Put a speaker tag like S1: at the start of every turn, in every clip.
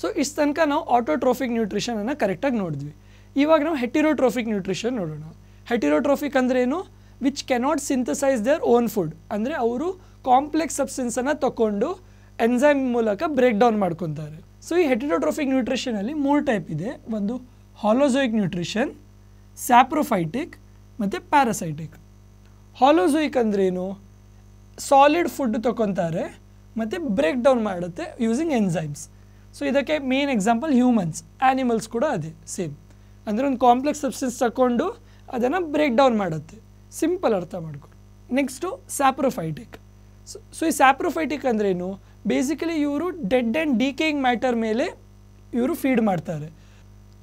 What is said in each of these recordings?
S1: So ಇಷ್ಟು ತನಕ ನಾವು ಆಟೋಟ್ರೋಫಿಕ್ ನ್ಯೂಟ್ರಿಷನನ್ನು ಕರೆಕ್ಟಾಗಿ ನೋಡಿದ್ವಿ. ಇವಾಗ ನಾವು ಹೆಟಿರೋಟ್ರೋಫಿಕ್ ನ್ಯೂಟ್ರಿಷನ್ ನೋಡೋಣ. ಹೆಟಿರೋಟ್ರೋಫಿಕ್ ಅಂದ್ರೆ ಏನು? Which cannot synthesise their own food ಅಂದರೆ ಅವರು ಕಾಂಪ್ಲೆಕ್ಸ್ ಸಬ್ಸ್ಟೆನ್ಸನ್ನು ತಗೊಂಡು ಎನ್ಸೈಮ್ ಮೂಲಕ ಬ್ರೇಕ್ ಡೌನ್ ಮಾಡ್ಕೊತಾರೆ. ಸೊ ಈ ಹೆಟಿರೋಟ್ರೋಫಿಕ್ ನ್ಯೂಟ್ರಿಷನಲ್ಲಿ ಮೂರು ಟೈಪ್ ಇದೆ. ಒಂದು ಹಾಲೋಜೋಯಿಕ್ ನ್ಯೂಟ್ರಿಷನ್ ಸ್ಯಾಪ್ರೋಫೈಟಿಕ್ ಮತ್ತು ಪ್ಯಾರಾಸೈಟಿಕ್ ಹಾಲೋಜೋಯಿಕ್ ಅಂದ್ರೇನು ಸಾಲಿಡ್ ಫುಡ್ ತಗೊತಾರೆ ಮತ್ತು ಬ್ರೇಕ್ ಡೌನ್ ಮಾಡುತ್ತೆ ಯೂಸಿಂಗ್ ಎನ್ಸೈಮ್ಸ್ ಸೊ ಇದಕ್ಕೆ ಮೇನ್ ಎಕ್ಸಾಂಪಲ್ ಹ್ಯೂಮನ್ಸ್ ಆ್ಯನಿಮಲ್ಸ್ ಕೂಡ ಅದೇ ಸೇಮ್ ಅಂದರೆ ಒಂದು ಕಾಂಪ್ಲೆಕ್ಸ್ ಸಬ್ಸ್ಟೆನ್ಸ್ ತಗೊಂಡು ಅದನ್ನು ಬ್ರೇಕ್ ಡೌನ್ ಮಾಡುತ್ತೆ. ಸಿಂಪಲ್ ಅರ್ಥ ಮಾಡ್ಕೊಂಡು ನೆಕ್ಸ್ಟು ಸ್ಯಾಪ್ರೋಫೈಟಿಕ್ ಸೊ ಈ ಸ್ಯಾಪ್ರೋಫೈಟಿಕ್ ಅಂದ್ರೇನು ಬೇಸಿಕಲಿ ಇವರು ಡೆಡ್ ಆ್ಯಂಡ್ ಡಿಕೇಯಿಂಗ್ ಮ್ಯಾಟರ್ ಮೇಲೆ ಇವರು ಫೀಡ್ ಮಾಡ್ತಾರೆ.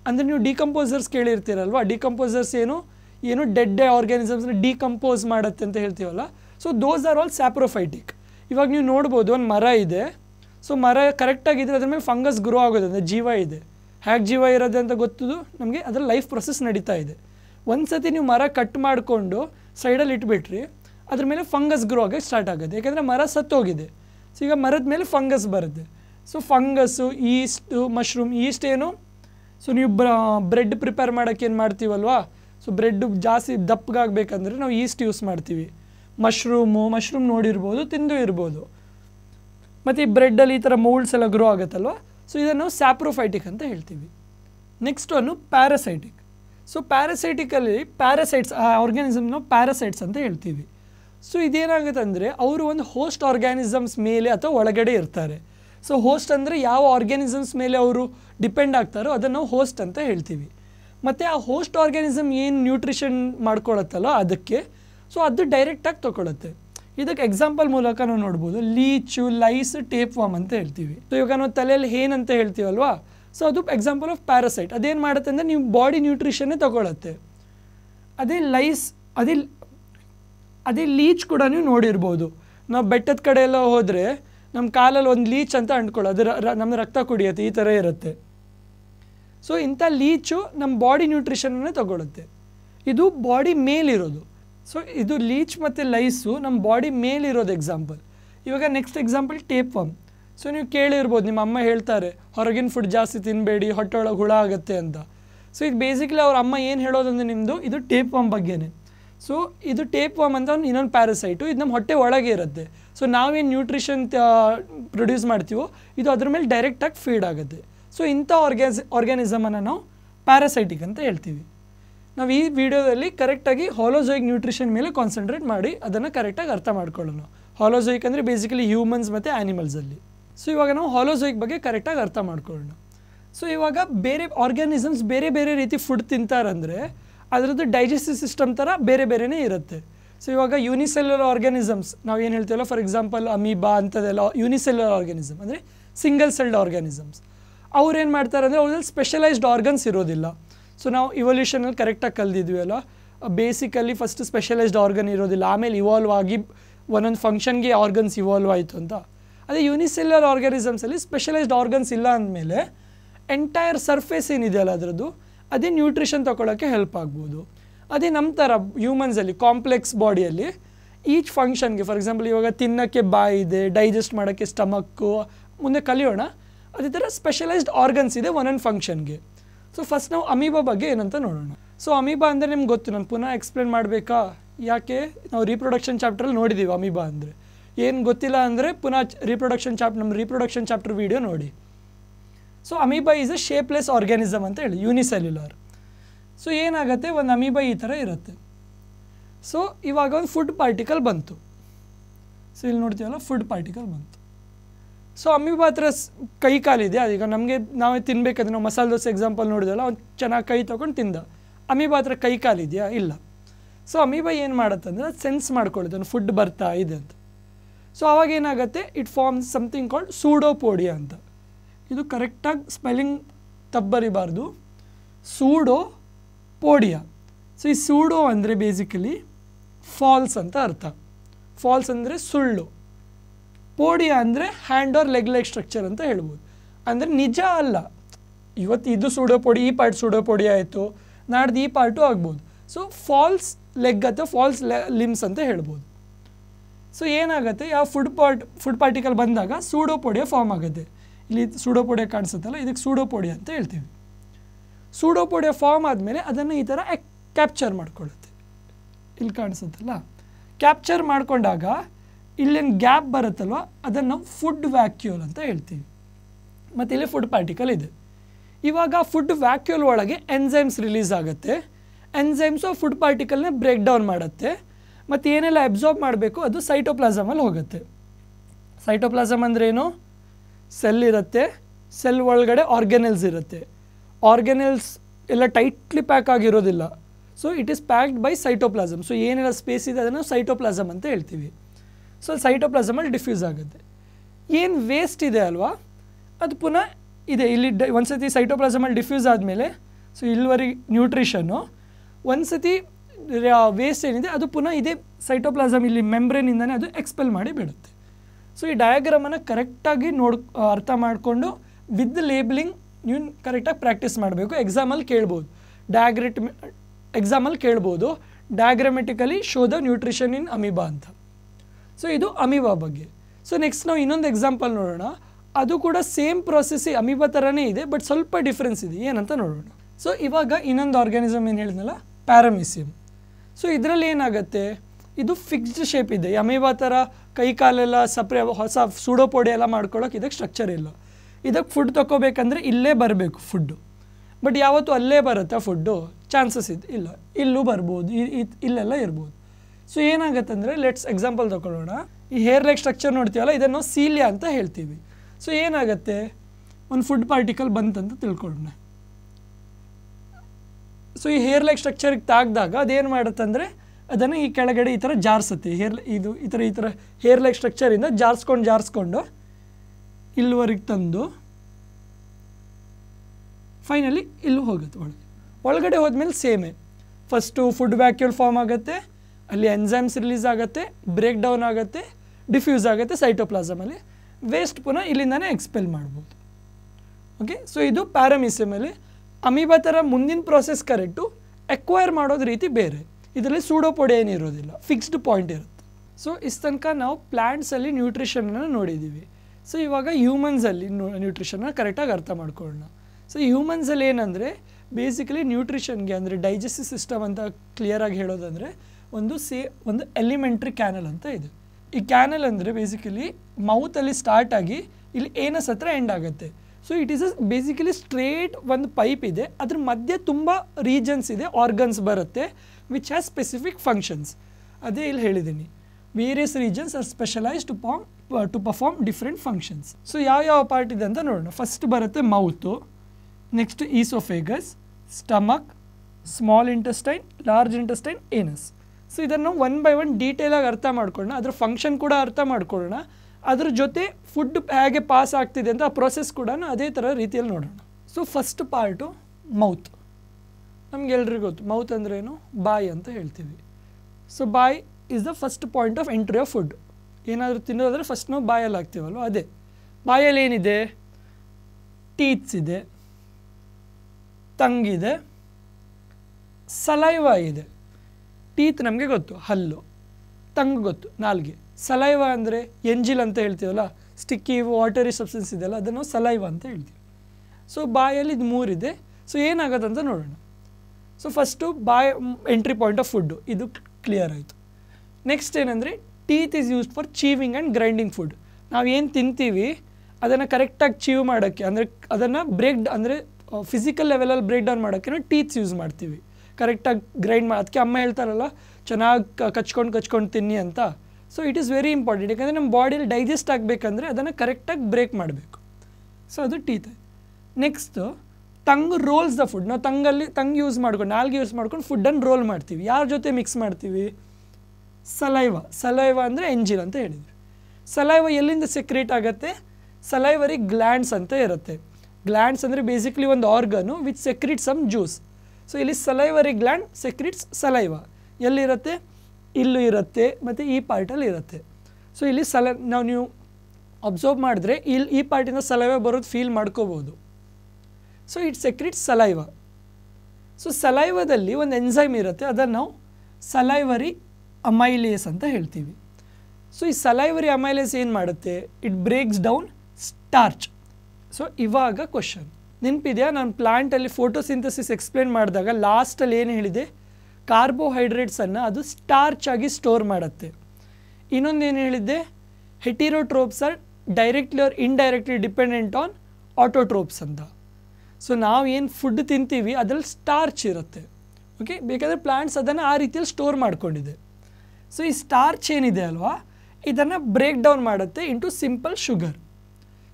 S1: ಅಂದರೆ ನೀವು ಡಿಕಂಪೋಸರ್ಸ್ ಕೇಳಿರ್ತೀರಲ್ವ? ಡಿಕಂಪೋಸರ್ಸ್ ಏನು? ಏನು ಡೆಡ್ ಆರ್ಗ್ಯಾನಿಸಮ್ಸ್ನ ಡಿಕಂಪೋಸ್ ಮಾಡುತ್ತೆ ಅಂತ ಹೇಳ್ತೀವಲ್ಲ? So those are all saprophytic ಇವಾಗ ನೀವು ನೋಡ್ಬೋದು, ಒಂದು ಮರ ಇದೆ. ಸೊ ಮರ ಕರೆಕ್ಟಾಗಿದ್ದರೆ ಅದ್ರ ಮೇಲೆ ಫಂಗಸ್ ಗ್ರೋ ಆಗೋದು, ಅಂದರೆ ಜೀವ ಇದೆ. ಹೇಗೆ ಜೀವ ಇರೋದೆ ಅಂತ ಗೊತ್ತದು? ನಮಗೆ ಅದರ ಲೈಫ್ ಪ್ರೊಸೆಸ್ ನಡೀತಾ ಇದೆ. ಒಂದು ಸತಿ ನೀವು ಮರ ಕಟ್ ಮಾಡಿಕೊಂಡು ಸೈಡಲ್ಲಿ ಇಟ್ಬಿಟ್ರಿ, ಅದ್ರ ಮೇಲೆ ಫಂಗಸ್ ಗ್ರೋ ಆಗೋಕ್ಕೆ ಸ್ಟಾರ್ಟ್ ಆಗುತ್ತೆ ಯಾಕೆಂದರೆ ಮರ ಸತ್ತೋಗಿದೆ. ಸೊ ಈಗ ಮರದ ಮೇಲೆ ಫಂಗಸ್ ಬರುತ್ತೆ. So fungus yeast mushroom yeast ಏನು? ಸೊ ನೀವು ಬ್ರೆಡ್ ಪ್ರಿಪೇರ್ ಮಾಡೋಕ್ಕೆ ಏನು ಮಾಡ್ತೀವಲ್ವಾ? ಸೊ ಬ್ರೆಡ್ಡು ಜಾಸ್ತಿ ದಪ್ಪಗಾಗಬೇಕಂದ್ರೆ ನಾವು ಈಸ್ಟ್ ಯೂಸ್ ಮಾಡ್ತೀವಿ. ಮಶ್ರೂಮು ಮಶ್ರೂಮ್ ನೋಡಿರ್ಬೋದು, ತಿಂದು ಇರ್ಬೋದು. ಮತ್ತು ಈ ಬ್ರೆಡ್ಡಲ್ಲಿ ಈ ಥರ ಮೌಲ್ಡ್ಸ್ ಎಲ್ಲ ಗ್ರೋ ಆಗುತ್ತಲ್ವ? ಸೊ ಇದನ್ನು ನಾವು ಸ್ಯಾಪ್ರೋಫೈಟಿಕ್ ಅಂತ ಹೇಳ್ತೀವಿ. Next one parasitic so parasitically parasites ಆ ಆರ್ಗ್ಯಾನಿಸಮ್ನ ಪ್ಯಾರಾಸೈಟ್ಸ್ ಅಂತ ಹೇಳ್ತೀವಿ. ಸೊ ಇದೇನಾಗುತ್ತೆ ಅಂದರೆ ಅವರು ಒಂದು ಹೋಸ್ಟ್ ಆರ್ಗ್ಯಾನಿಸಮ್ಸ್ ಮೇಲೆ ಅಥವಾ ಒಳಗಡೆ ಇರ್ತಾರೆ. ಸೊ ಹೋಸ್ಟ್ ಅಂದರೆ ಯಾವ ಆರ್ಗ್ಯಾನಿಸಮ್ಸ್ ಮೇಲೆ ಅವರು ಡಿಪೆಂಡ್ ಆಗ್ತಾರೋ ಅದನ್ನು ನಾವು ಹೋಸ್ಟ್ ಅಂತ ಹೇಳ್ತೀವಿ. ಮತ್ತು ಆ ಹೋಸ್ಟ್ ಆರ್ಗ್ಯಾನಿಸಮ್ ಏನು ನ್ಯೂಟ್ರಿಷನ್ ಮಾಡ್ಕೊಳತ್ತಲ್ಲ ಅದಕ್ಕೆ ಸೊ ಅದು ಡೈರೆಕ್ಟಾಗಿ ತೊಗೊಳುತ್ತೆ. ಇದಕ್ಕೆ ಎಕ್ಸಾಂಪಲ್ ಮೂಲಕ ನಾವು ನೋಡ್ಬೋದು, ಲೀಚು, ಲೈಸ್ ಟೇಪ್ ವಾಮ್ ಅಂತ ಹೇಳ್ತೀವಿ. ಸೊ ಇವಾಗ ನಾವು ತಲೆಯಲ್ಲಿ ಏನಂತ ಹೇಳ್ತೀವಲ್ವಾ? ಸೊ ಅದು ಎಕ್ಸಾಂಪಲ್ ಆಫ್ ಪ್ಯಾರಾಸೈಟ್ ಅದೇನು ಮಾಡುತ್ತೆ ಅಂದರೆ ನೀವು ಬಾಡಿ ನ್ಯೂಟ್ರಿಷನ್ನೇ ತಗೊಳತ್ತೆ. ಅದೇ ಲೈಸ್, ಅದೇ ಅದೇ ಲೀಚ್ ಕೂಡ ನೀವು ನೋಡಿರ್ಬೋದು. ನಾವು ಬೆಟ್ಟದ ಕಡೆ ಎಲ್ಲ ಹೋದರೆ ನಮ್ಮ ಕಾಲಲ್ಲಿ ಒಂದು ಲೀಚ್ ಅಂತ ಅಂದ್ಕೊಳ್ಳೋದು ಅದು ನಮ್ಮ ರಕ್ತ ಕುಡಿಯುತ್ತೆ, ಈ ಥರ ಇರುತ್ತೆ. ಸೊ ಇಂಥ ಲೀಚು ನಮ್ಮ ಬಾಡಿ ನ್ಯೂಟ್ರಿಷನ್ನೇ ತಗೊಳುತ್ತೆ. ಇದು ಬಾಡಿ ಮೇಲಿರೋದು. ಸೊ ಇದು ಲೀಚ್ ಮತ್ತು ಲೈಸು ನಮ್ಮ ಬಾಡಿ ಮೇಲಿರೋದು ಎಕ್ಸಾಂಪಲ್ ಇವಾಗ next example tapeworm so ನೀವು ಕೇಳಿರ್ಬೋದು, ನಿಮ್ಮ ಅಮ್ಮ ಹೇಳ್ತಾರೆ, ಹೊರಗಿನ ಫುಡ್ ಜಾಸ್ತಿ ತಿನ್ನಬೇಡಿ ಹೊಟ್ಟೆ ಒಳಗೆ ಹುಳ ಆಗುತ್ತೆ ಅಂತ. ಸೊ ಇದು ಬೇಸಿಕ್ಲಿ ಅವ್ರ ಅಮ್ಮ ಏನು ಹೇಳೋದಂದ್ರೆ ನಿಮ್ಮದು ಇದು ಟೇಪ್ ವಮ್ ಬಗ್ಗೆನೇ. ಸೊ ಇದು ಟೇಪ್ ವಾಮ್ ಅಂತ ಒಂದು ಇನ್ನೊಂದು ಪ್ಯಾರಸೈಟು ಇದು ನಮ್ಮ ಹೊಟ್ಟೆ ಒಳಗೆ ಇರುತ್ತೆ. ಸೊ ನಾವೇನು ನ್ಯೂಟ್ರಿಷನ್ ಪ್ರೊಡ್ಯೂಸ್ ಮಾಡ್ತೀವೋ, ಇದು ಅದ್ರ ಮೇಲೆ ಡೈರೆಕ್ಟಾಗಿ ಫೀಡ್ ಆಗುತ್ತೆ. ಸೊ ಇಂಥ ಆರ್ಗ್ಯಾಸ್ ಆರ್ಗ್ಯಾನಿಸಮನ್ನು ನಾವು ಪ್ಯಾರಾಸೈಟಿಕ್ ಅಂತ ಹೇಳ್ತೀವಿ. ನಾವು ಈ ವಿಡಿಯೋದಲ್ಲಿ ಕರೆಕ್ಟಾಗಿ ಹಾಲೋಜೋಯಿಕ್ ನ್ಯೂಟ್ರಿಷನ್ ಮೇಲೆ ಕಾನ್ಸಂಟ್ರೇಟ್ ಮಾಡಿ ಅದನ್ನು ಕರೆಕ್ಟಾಗಿ ಅರ್ಥ ಮಾಡ್ಕೊಳ್ಳೋಣ. ಹಾಲೋಜೋಯಿಕ್ ಅಂದರೆ ಬೇಸಿಕಲಿ ಹ್ಯೂಮನ್ಸ್ ಮತ್ತು ಆ್ಯನಿಮಲ್ಸಲ್ಲಿ ಸೊ ಇವಾಗ ನಾವು ಹಾಲೋಜೋಯಿಕ್ ಬಗ್ಗೆ ಕರೆಕ್ಟಾಗಿ ಅರ್ಥ ಮಾಡ್ಕೊಳ್ಳೋಣ. ಸೊ ಇವಾಗ ಬೇರೆ ಆರ್ಗ್ಯಾನಿಸಮ್ಸ್ ಬೇರೆ ಬೇರೆ ರೀತಿ ಫುಡ್ ತಿಂತಾರಂದರೆ ಅದರದ್ದು ಡೈಜೆಸ್ಟಿವ್ ಸಿಸ್ಟಮ್ ಥರ ಬೇರೆ ಬೇರೆನೇ ಇರುತ್ತೆ. ಸೊ ಇವಾಗ ಯೂನಿಸೆಲ್ಯುಲರ್ ಆರ್ಗ್ಯಾನಿಸಮ್ಸ್ ನಾವು ಏನು ಹೇಳ್ತೀವಲ್ಲ ಫಾರ್ ಎಕ್ಸಾಂಪಲ್ ಅಮೀಬಾ ಅಂಥದ್ದೆಲ್ಲ ಯೂನಿಸೆಲ್ಯುಲರ್ ಆರ್ಗ್ಯಾನಿಸಮ್ ಅಂದರೆ ಸಿಂಗಲ್ ಸೆಲ್ಡ್ ಆರ್ಗ್ಯಾನಿಸಮ್ಸ್ ಅವ್ರು ಏನು ಮಾಡ್ತಾರೆ ಅಂದರೆ ಅವ್ರಲ್ಲಿ ಸ್ಪೆಷಲೈಸ್ಡ್ ಆರ್ಗನ್ಸ್ ಇರೋದಿಲ್ಲ. ಸೊ ನಾವು ಇವಲ್ಯೂಷನಲ್ಲಿ ಕರೆಕ್ಟಾಗಿ ಕಲ್ದಿದ್ವಿ ಅಲ್ಲ ಬೇಸಿಕಲಿ ಫಸ್ಟ್ ಸ್ಪೆಷಲೈಸ್ಡ್ ಆರ್ಗನ್ ಇರೋದಿಲ್ಲ. ಆಮೇಲೆ ಇವಾಲ್ವ್ ಆಗಿ ಒಂದೊಂದು ಫಂಕ್ಷನ್ಗೆ ಆರ್ಗನ್ಸ್ ಇವಾಲ್ವ್ ಆಯಿತು ಅಂತ. ಅದೇ ಯೂನಿಸೆಲ್ಯುಲರ್ ಆರ್ಗನಿಸಮ್ಸಲ್ಲಿ ಸ್ಪೆಷಲೈಸ್ಡ್ ಆರ್ಗನ್ಸ್ ಇಲ್ಲ ಅಂದಮೇಲೆ ಎಂಟೈರ್ ಸರ್ಫೇಸ್ ಏನಿದೆಯಲ್ಲ ಅದರದ್ದು? ಅದೇ ನ್ಯೂಟ್ರಿಷನ್ ತೊಗೊಳಕ್ಕೆ ಹೆಲ್ಪ್ ಆಗ್ಬೋದು. ಅದೇ ನಮ್ಮ ಥರ ಹ್ಯೂಮನ್ಸಲ್ಲಿ ಕಾಂಪ್ಲೆಕ್ಸ್ ಬಾಡಿಯಲ್ಲಿ ಈಚ್ ಫಂಕ್ಷನ್ಗೆ ಫಾರ್ ಎಕ್ಸಾಂಪಲ್ ಇವಾಗ ತಿನ್ನೋಕ್ಕೆ ಬಾಯಿ ಇದೆ ಡೈಜೆಸ್ಟ್ ಮಾಡೋಕ್ಕೆ ಸ್ಟಮಕ್ಕು ಮುಂದೆ ಕಲಿಯೋಣ. ಅದೇ ಥರ ಸ್ಪೆಷಲೈಸ್ಡ್ ಆರ್ಗನ್ಸ್ ಇದೆ ಒಂದೊಂದು ಫಂಕ್ಷನ್ಗೆ ಸೊ ಫಸ್ಟ್ ನಾವು ಅಮೀಬಾ ಬಗ್ಗೆ ಏನಂತ ನೋಡೋಣ. ಸೊ ಅಮೀಬಾ ಅಂದರೆ ನಿಮ್ಗೆ ಗೊತ್ತು, ನಾನು ಪುನಃ ಎಕ್ಸ್ಪ್ಲೇನ್ ಮಾಡಬೇಕಾ? ಯಾಕೆ? ನಾವು ರೀಪ್ರೊಡಕ್ಷನ್ ಚಾಪ್ಟ್ರಲ್ಲಿ ನೋಡಿದ್ದೀವಿ ಅಮೀಬಾ ಅಂದರೆ. ಏನು ಗೊತ್ತಿಲ್ಲ ಅಂದರೆ ಪುನಃ ರೀಪ್ರೊಡಕ್ಷನ್ ಚಾಪ್ ನಮ್ಮ ರೀಪ್ರೊಡಕ್ಷನ್ ಚಾಪ್ಟರ್ ವೀಡಿಯೋ ನೋಡಿ. So amoeba is a shapeless organism ಅಂತ ಹೇಳಿ ಯೂನಿಸೆಲ್ಯುಲರ್ ಸೊ ಏನಾಗುತ್ತೆ? ಒಂದು ಅಮೀಬಾ ಈ ಥರ ಇರುತ್ತೆ. ಸೊ ಇವಾಗ ಒಂದು ಫುಡ್ ಪಾರ್ಟಿಕಲ್ ಬಂತು. ಸೊ ಇಲ್ಲಿ ನೋಡ್ತೀವಲ್ಲ ಫುಡ್ ಪಾರ್ಟಿಕಲ್ ಬಂತು. ಸೊ ಅಮೀಬಾ ಹತ್ರ ಕೈ ಕಾಲಿದೆ. ಅದೀಗ ನಮಗೆ, ನಾವೇ ತಿನ್ಬೇಕಾದ್ರೆ ನಾವು ಮಸಾಲೆ ದೋಸೆ ಎಕ್ಸಾಂಪಲ್ ನೋಡಿದಲ್ಲ ಅವ್ನು ಚೆನ್ನಾಗಿ ಕೈ ತೊಗೊಂಡು ತಿಂದ. ಅಮೀಬಾ ಹತ್ರ ಕೈ ಕಾಲಿದೆಯಾ? ಇಲ್ಲ. ಸೊ ಅಮೀಬಾ ಏನು ಮಾಡುತ್ತಂದ್ರೆ ಅದು ಸೆನ್ಸ್ ಮಾಡ್ಕೊಳ್ಳುತ್ತೆ. ಒಂದು ಫುಡ್ ಬರ್ತಾ ಇದೆ ಅಂತ. ಸೊ ಅವಾಗ ಏನಾಗುತ್ತೆ? It forms something called pseudopodia ಅಂತ. ಇದು ಕರೆಕ್ಟಾಗಿ ಸ್ಪೆಲ್ಲಿಂಗ್ ತಬ್ಬರಿಬಾರ್ದು ಸೂಡೋ ಪೋಡಿಯಾ ಸೊ ಈ ಸೂಡೋ ಅಂದರೆ ಬೇಸಿಕಲಿ ಫಾಲ್ಸ್ ಅಂತ ಅರ್ಥ. ಫಾಲ್ಸ್ ಅಂದರೆ ಸುಳ್ಳು. ಪೋಡಿಯಾ ಅಂದರೆ hand or leg like structure ಅಂತ ಹೇಳ್ಬೋದು. ಅಂದರೆ ನಿಜ ಅಲ್ಲ. ಇವತ್ತು ಇದು ಸೂಡೋಪೊಡಿ ಈ ಪಾರ್ಟ್ ಸೂಡೋಪೊಡಿ ಆಯಿತು. ನಾಡ್ದು ಈ ಪಾರ್ಟು ಆಗ್ಬೋದು. ಸೊ ಫಾಲ್ಸ್ ಲೆಗ್ ಅಥವಾ ಫಾಲ್ಸ್ ಲಿಮ್ಸ್ ಅಂತ ಹೇಳ್ಬೋದು. ಸೊ ಏನಾಗುತ್ತೆ? ಯಾವ ಫುಡ್ ಪಾರ್ಟ್ ಫುಡ್ ಪಾರ್ಟಿಕಲ್ ಬಂದಾಗ ಸೂಡೋಪೊಡಿಯಾ ಫಾರ್ಮ್ ಆಗುತ್ತೆ. ಇಲ್ಲಿ ಸೂಡೋಪೋಡಿಯಾ ಕಾಣಿಸುತ್ತಲ್ಲ, ಇದಕ್ಕೆ ಸೂಡೋಪೋಡಿಯಾ ಅಂತ ಹೇಳ್ತೀವಿ. ಸೂಡೋಪೋಡಿಯಾ ಫಾರ್ಮ್ ಆದಮೇಲೆ ಅದನ್ನು ಈ ಥರ ಕ್ಯಾಪ್ಚರ್ ಮಾಡ್ಕೊಳ್ಳುತ್ತೆ. ಇಲ್ಲಿ ಕಾಣಿಸುತ್ತಲ್ಲ? ಕ್ಯಾಪ್ಚರ್ ಮಾಡಿಕೊಂಡಾಗ ಇಲ್ಲೇನು ಗ್ಯಾಪ್ ಬರುತ್ತಲ್ವ ಅದನ್ನು ನಾವು ಫುಡ್ ವ್ಯಾಕ್ಯೂಲ್ ಅಂತ ಹೇಳ್ತೀವಿ. ಮತ್ತು ಇಲ್ಲಿ ಫುಡ್ ಪಾರ್ಟಿಕಲ್ ಇದೆ. ಇವಾಗ ಫುಡ್ ವ್ಯಾಕ್ಯೂಲ್ ಒಳಗೆ ಎನ್ಝೈಮ್ಸ್ ರಿಲೀಸ್ ಆಗುತ್ತೆ. ಎನ್ಝೈಮ್ಸು ಫುಡ್ ಪಾರ್ಟಿಕಲ್ನ ಬ್ರೇಕ್ ಡೌನ್ ಮಾಡುತ್ತೆ. ಮತ್ತು ಏನೆಲ್ಲ ಅಬ್ಸಾರ್ಬ್ ಮಾಡಬೇಕು ಅದು ಸೈಟೋಪ್ಲಾಸಮಲ್ಲಿ ಹೋಗುತ್ತೆ. ಸೈಟೋಪ್ಲಾಸಮ್ ಅಂದ್ರೆ ಏನು? ಸೆಲ್ ಇರುತ್ತೆ. ಸೆಲ್ ಒಳಗಡೆ ಆರ್ಗನೆಲ್ಸ್ ಇರುತ್ತೆ. ಆರ್ಗನೆಲ್ಸ್ ಎಲ್ಲ ಟೈಟ್ಲಿ ಪ್ಯಾಕ್ ಆಗಿರೋದಿಲ್ಲ. So it is packed by cytoplasm. So ಏನೆಲ್ಲ ಸ್ಪೇಸ್ ಇದೆ ಅದನ್ನು ಸೈಟೋಪ್ಲಾಸಮ್ ಅಂತ ಹೇಳ್ತೀವಿ. ಸೊ ಸೈಟೋಪ್ಲಾಸಮಲ್ಲಿ ಡಿಫ್ಯೂಸ್ ಆಗುತ್ತೆ. ಏನು ವೇಸ್ಟ್ ಇದೆ ಅಲ್ವಾ? ಅದು ಪುನಃ ಇದೆ. ಇಲ್ಲಿ ಡ ಒಂದ್ಸತಿ ಸೈಟೋಪ್ಲಾಸಮಲ್ಲಿ ಡಿಫ್ಯೂಸ್ ಆದಮೇಲೆ ಸೊ ಇಲ್ಲಿವರೆಗೆ ನ್ಯೂಟ್ರಿಷನ್ನು ಒಂದ್ಸತಿ ವೇಸ್ಟ್ ಏನಿದೆ, ಅದು ಪುನಃ ಇದೇ ಸೈಟೋಪ್ಲಾಸಮ್ ಇಲ್ಲಿ ಮೆಂಬ್ರೇನಿಂದನೇ ಅದು ಎಕ್ಸ್ಪೆಲ್ ಮಾಡಿ ಬಿಡುತ್ತೆ. ಸೊ ಈ ಡಯಾಗ್ರಾಮನ್ನು ಕರೆಕ್ಟಾಗಿ ನೋಡ್, ಅರ್ಥ ಮಾಡಿಕೊಂಡು ವಿತ್ ಲೇಬ್ಲಿಂಗ್ ನೀವು ಕರೆಕ್ಟಾಗಿ ಪ್ರಾಕ್ಟೀಸ್ ಮಾಡಬೇಕು. ಎಕ್ಸಾಮಲ್ಲಿ ಕೇಳ್ಬೋದು. ಡಯಾಗ್ರೆಟ್ ಎಕ್ಸಾಮಲ್ಲಿ ಕೇಳ್ಬೋದು. Diagrammatically show the nutrition in amoeba ಅಂತ. ಸೊ ಇದು ಅಮೀಬಾ ಬಗ್ಗೆ. ಸೊ ನೆಕ್ಸ್ಟ್ ನಾವು ಇನ್ನೊಂದು ಎಕ್ಸಾಂಪಲ್ ನೋಡೋಣ. ಅದು ಕೂಡ ಸೇಮ್ ಪ್ರೊಸೆಸ್ ಅಮೀಬಾ ಥರನೇ ಇದೆ ಬಟ್ ಸ್ವಲ್ಪ ಡಿಫ್ರೆನ್ಸ್ ಇದೆ. ಏನಂತ ನೋಡೋಣ. ಸೊ ಇವಾಗ ಇನ್ನೊಂದು ಆರ್ಗ್ಯಾನಿಸಮ್ ಏನು ಹೇಳಿದ್ನಲ್ಲ? ಪ್ಯಾರಮಿಸಿಯಮ್ ಸೊ ಇದರಲ್ಲಿ ಏನಾಗುತ್ತೆ? ಇದು ಫಿಕ್ಸ್ಡ್ ಶೇಪ್ ಇದೆ. ಅಮೀಬಾ ಥರ ಕೈ ಕಾಲೆಲ್ಲ ಸಪ್ರೇ ಹೊಸ ಸೂಡೋಪೊಡಿ ಎಲ್ಲ ಮಾಡ್ಕೊಳ್ಳೋಕೆ ಇದಕ್ಕೆ ಸ್ಟ್ರಕ್ಚರ್ ಇಲ್ಲ. ಇದಕ್ಕೆ ಫುಡ್ ತಗೋಬೇಕಂದ್ರೆ ಇಲ್ಲೇ ಬರಬೇಕು ಫುಡ್ಡು ಬಟ್ ಯಾವತ್ತೂ ಅಲ್ಲೇ ಬರುತ್ತಾ ಫುಡ್ಡು ಚಾನ್ಸಸ್ ಇದೆ ಇಲ್ಲ. ಇಲ್ಲೂ ಬರ್ಬೋದು. ಇಲ್ಲೆಲ್ಲ ಇರ್ಬೋದು. ಸೊ ಏನಾಗುತ್ತೆ ಅಂದರೆ ಲೆಟ್ಸ್ ಎಕ್ಸಾಂಪಲ್ ತಗೊಳ್ಳೋಣ. ಈ ಹೇರ್ ಲೈಕ್ ಸ್ಟ್ರಕ್ಚರ್ ನೋಡ್ತೀವಲ್ಲ, ಇದನ್ನು ಸೀಲಿಯಾ ಅಂತ ಹೇಳ್ತೀವಿ. ಸೊ ಏನಾಗುತ್ತೆ? ಒಂದು ಫುಡ್ ಪಾರ್ಟಿಕಲ್ ಬಂತಂತ ತಿಳ್ಕೊಳ್ಳೋಣ ಸೊ ಈ ಹೇರ್ ಲೈಕ್ ಸ್ಟ್ರಕ್ಚರ್ಗೆ ತಾಗ್ದಾಗ ಅದೇನು ಮಾಡುತ್ತಂದರೆ, ಅದನ್ನು ಈ ಕೆಳಗಡೆ ಈ ಥರ ಜಾರಿಸುತ್ತೆ. ಹೇರ್ ಇದು ಈ ಥರ ಈ ಥರ ಹೇರ್ ಲೈಕ್ ಸ್ಟ್ರಕ್ಚರಿಂದ ಜಾರಿಸ್ಕೊಂಡು ಜಾರಿಸ್ಕೊಂಡು ಇಲ್ಲಿವರೆಗೆ ತಂದು ಫೈನಲಿ ಇಲ್ಲೂ ಹೋಗುತ್ತೆ ಒಳಗೆ. ಒಳಗಡೆ ಹೋದ್ಮೇಲೆ ಸೇಮೇ ಫಸ್ಟು ಫುಡ್ ವ್ಯಾಕ್ಯೂಲ್ ಫಾರ್ಮ್ ಆಗುತ್ತೆ. ಅಲ್ಲಿ ಎನ್ಸೈಮ್ಸ್ ರಿಲೀಸ್ ಆಗುತ್ತೆ ಬ್ರೇಕ್ ಡೌನ್ ಆಗುತ್ತೆ ಡಿಫ್ಯೂಸ್ ಆಗುತ್ತೆ ಸೈಟೋಪ್ಲಾಸಮಲ್ಲಿ ವೇಸ್ಟ್ ಪುನಃ ಇಲ್ಲಿಂದನೇ ಎಕ್ಸ್ಪೆಲ್ ಮಾಡ್ಬೋದು. ಓಕೆ ಸೊ ಇದು ಪ್ಯಾರಾಮಿಸಮಲ್ಲಿ ಅಮೀಬಾ ಥರ ಮುಂದಿನ ಪ್ರೋಸೆಸ್ ಕರೆಕ್ಟು ಎಕ್ವೈರ್ ಮಾಡೋದು ರೀತಿ ಬೇರೆ. ಇದರಲ್ಲಿ ಸೂಡೋಪೊಡೆ ಏನಿರೋದಿಲ್ಲ ಫಿಕ್ಸ್ಡ್ ಪಾಯಿಂಟ್ ಇರುತ್ತೆ. ಸೊ ಇಸ್ ತನಕ ನಾವು ಪ್ಲ್ಯಾಂಟ್ಸಲ್ಲಿ ನ್ಯೂಟ್ರಿಷನ್ನ ನೋಡಿದ್ದೀವಿ ಸೊ ಇವಾಗ ಹ್ಯೂಮನ್ಸಲ್ಲಿ ನ್ಯೂಟ್ರಿಷನ್ನ ಕರೆಕ್ಟಾಗಿ ಅರ್ಥ ಮಾಡ್ಕೊಳ್ಳೋಣ. ಸೊ ಹ್ಯೂಮನ್ಸಲ್ಲಿ ಏನಂದರೆ ಬೇಸಿಕಲಿ ನ್ಯೂಟ್ರಿಷನ್ಗೆ ಅಂದರೆ ಡೈಜೆಸ್ಟಿವ್ ಸಿಸ್ಟಮ್ ಅಂತ ಕ್ಲಿಯರಾಗಿ ಹೇಳೋದಂದರೆ ಒಂದು ಸೇ, ಒಂದು ಎಲಿಮೆಂಟ್ರಿ ಕ್ಯಾನಲ್ ಅಂತ ಇದೆ. ಈ ಕ್ಯಾನಲ್ ಅಂದರೆ ಬೇಸಿಕಲಿ ಮೌತಲ್ಲಿ ಸ್ಟಾರ್ಟ್ ಆಗಿ ಇಲ್ಲಿ ಏನಸ್ ಹತ್ರ ಎಂಡ್ ಆಗುತ್ತೆ. So it is a basically straight ಒಂದು ಪೈಪ್ ಇದೆ. ಅದ್ರ ಮಧ್ಯೆ ತುಂಬ ರೀಜನ್ಸ್ ಇದೆ ಆರ್ಗನ್ಸ್ ಬರುತ್ತೆ ವಿಚ್ ಹ್ಯಾಸ್ ಸ್ಪೆಸಿಫಿಕ್ ಫಂಕ್ಷನ್ಸ್ ಅದೇ ಇಲ್ಲಿ ಹೇಳಿದ್ದೀನಿ various regions are specialise to form to perform different functions so ಯಾವ ಯಾವ ಪಾರ್ಟ್ ಇದೆ ಅಂತ ನೋಡೋಣ. ಫಸ್ಟ್ ಬರುತ್ತೆ mouth next oesophagus stomach small intestine large intestine anus so ಇದನ್ನು ಒನ್ ಬೈ ಒನ್ ಡೀಟೇಲಾಗಿ ಅರ್ಥ ಮಾಡ್ಕೊಳ್ಳೋಣ. ಅದ್ರ ಫಂಕ್ಷನ್ ಕೂಡ ಅರ್ಥ ಮಾಡ್ಕೊಳ್ಳೋಣ. ಅದ್ರ ಜೊತೆ ಫುಡ್ ಹೇಗೆ ಪಾಸ್ ಆಗ್ತಿದೆ ಅಂತ ಆ ಪ್ರೊಸೆಸ್ ಕೂಡ ಅದೇ ಥರ ರೀತಿಯಲ್ಲಿ ನೋಡೋಣ. ಸೊ ಫಸ್ಟ್ ಪಾರ್ಟು ಮೌತ್ ನಮಗೆಲ್ರಿಗೂ ಗೊತ್ತು. ಮೌತ್ ಅಂದ್ರೇನು ಬಾಯಿ ಅಂತ ಹೇಳ್ತೀವಿ. So bye is the first point of entry of food ಏನಾದರೂ ತಿನ್ನೋದಾದ್ರೆ ಫಸ್ಟ್ ನಾವು ಬಾಯಲ್ಲಿ ಹಾಕ್ತೀವಲ್ವ? ಅದೇ. ಬಾಯಲ್ಲಿ ಏನಿದೆ? ಟೀತ್ಸ್ ಇದೆ. ತಂಗಿದೆ. ಸಲೈವ ಇದೆ ಟೀತ್ ನಮಗೆ ಗೊತ್ತು. ಹಲ್ಲು, ತಂಗ್ ಗೊತ್ತು, ನಾಲ್ಗೆ. ಸಲೈವ ಅಂದರೆ ಎಂಜಿಲ್ ಅಂತ ಹೇಳ್ತೀವಲ್ಲ ಸ್ಟಿಕ್ಕಿ ವಾಟರಿ ಸಬ್ಸ್ಟೆನ್ಸ್ ಇದೆಯಲ್ಲ, ಅದನ್ನು ಸಲೈವ ಅಂತ ಹೇಳ್ತೀವಿ. ಸೊ ಬಾಯಲ್ಲಿ ಇದು ಮೂರಿದೆ. ಸೊ ಏನಾಗೋದಂತ ನೋಡೋಣ. ಸೊ ಫಸ್ಟು ಬಾಯ್ ಎಂಟ್ರಿ ಪಾಯಿಂಟ್ ಆಫ್ ಫುಡ್ಡು ಇದು ಕ್ಲಿಯರ್ ಆಯಿತು. ನೆಕ್ಸ್ಟ್ ಏನಂದರೆ teeth is used for chewing and grinding food ನಾವು ಏನು ತಿಂತೀವಿ, ಅದನ್ನು ಕರೆಕ್ಟಾಗಿ ಚೀವ್ ಮಾಡೋಕ್ಕೆ, ಅಂದರೆ ಅದನ್ನು ಬ್ರೇಕ್ ಅಂದರೆ ಫಿಸಿಕಲ್ ಲೆವೆಲಲ್ಲಿ ಬ್ರೇಕ್ ಡೌನ್ ಮಾಡೋಕ್ಕೆ ಟೀತ್ಸ್ ಯೂಸ್ ಮಾಡ್ತೀವಿ. ಕರೆಕ್ಟಾಗಿ ಗ್ರೈಂಡ್ ಮಾಡಿ ಅದಕ್ಕೆ ಅಮ್ಮ ಹೇಳ್ತಾರಲ್ಲ, ಚೆನ್ನಾಗಿ ಕಚ್ಕೊಂಡು ಕಚ್ಕೊಂಡು ತಿನ್ನಿ ಅಂತ. So it is very important ಯಾಕಂದರೆ ನಮ್ಮ ಬಾಡಿಲಿ ಡೈಜೆಸ್ಟ್ ಆಗಬೇಕಂದ್ರೆ ಅದನ್ನು ಕರೆಕ್ಟಾಗಿ ಬ್ರೇಕ್ ಮಾಡಬೇಕು. ಸೊ ಅದು teeth next tongue rolls the food ನಾವು ತಂಗಲ್ಲಿ, ತಂಗ್ ಯೂಸ್ ಮಾಡ್ಕೊಂಡು, ನಾಲ್ಗೆ ಯೂಸ್ ಮಾಡ್ಕೊಂಡು ಫುಡ್ಡನ್ನು ರೋಲ್ ಮಾಡ್ತೀವಿ. ಯಾರ ಜೊತೆ ಮಿಕ್ಸ್ ಮಾಡ್ತೀವಿ? ಸಲೈವ. ಸಲೈವ ಅಂದರೆ ಎಂಜಿಲ್ ಅಂತ ಹೇಳಿದ್ವಿ ಸಲೈವ ಎಲ್ಲಿಂದ ಸೆಕ್ರೇಟ್ ಆಗುತ್ತೆ? ಸಲೈವರಿ ಗ್ಲ್ಯಾಂಡ್ಸ್ ಅಂತ ಇರುತ್ತೆ. ಗ್ಲ್ಯಾಂಡ್ಸ್ ಅಂದರೆ ಬೇಸಿಕ್ಲಿ ಒಂದು organ which secrete some juice so ಇಲ್ಲಿ ಸಲೈವರಿ ಗ್ಲ್ಯಾಂಡ್ ಸೆಕ್ರಿಟ್ಸ್ ಸಲೈವ ಎಲ್ಲಿರುತ್ತೆ? ಇಲ್ಲೂ ಇರುತ್ತೆ, ಮತ್ತು ಈ ಪಾರ್ಟಲ್ಲಿ ಇರುತ್ತೆ. ಸೊ ಇಲ್ಲಿ ಸಲ ನಾವು ನೀವು ಅಬ್ಸರ್ವ್ ಮಾಡಿದ್ರೆ ಇಲ್ಲಿ ಈ ಪಾರ್ಟಿಂದ ಸಲೈವ ಬರೋದು ಫೀಲ್ ಮಾಡ್ಕೋಬೋದು. So it secretes saliva so ಸಲೈವದಲ್ಲಿ ಒಂದು ಎನ್ಸೈಮ್ ಇರುತ್ತೆ, ಅದನ್ನು ನಾವು ಸಲೈವರಿ ಅಮೈಲೇಸ್ ಅಂತ ಹೇಳ್ತೀವಿ. ಸೊ ಈ ಸಲೈವರಿ ಅಮೈಲೇಸ್ ಏನು ಮಾಡುತ್ತೆ? It breaks down starch so ಇವಾಗ ಕ್ವಶನ್ ನೆನಪಿದೆಯಾ? ನಾನು ಪ್ಲಾಂಟಲ್ಲಿ ಫೋಟೋಸಿಂಥಸಿಸ್ ಎಕ್ಸ್ಪ್ಲೇನ್ ಮಾಡಿದಾಗ ಲಾಸ್ಟಲ್ಲಿ ಏನು ಹೇಳಿದೆ? ಕಾರ್ಬೋಹೈಡ್ರೇಟ್ಸನ್ನು ಅದು ಸ್ಟಾರ್ಚ್ ಆಗಿ ಸ್ಟೋರ್ ಮಾಡುತ್ತೆ. ಏನು ಹೇಳಿದ್ದೆ? Heterotrophs are directly or indirectly dependent on autotrophs ಅಂತ. ಸೊ ನಾವು ಏನು ಫುಡ್ ತಿಂತೀವಿ, ಅದರಲ್ಲಿ ಸ್ಟಾರ್ಚ್ ಇರುತ್ತೆ. ಓಕೆ ಬೇಕಾದರೆ ಪ್ಲಾಂಟ್ಸ್ ಅದನ್ನು ಆ ರೀತಿಯಲ್ಲಿ ಸ್ಟೋರ್ ಮಾಡ್ಕೊಂಡಿದೆ. ಸೊ ಈ ಸ್ಟಾರ್ಚ್ ಏನಿದೆ ಅಲ್ವಾ? ಇದನ್ನು ಬ್ರೇಕ್ ಡೌನ್ ಮಾಡುತ್ತೆ ಇಂಟು ಸಿಂಪಲ್ ಶುಗರ್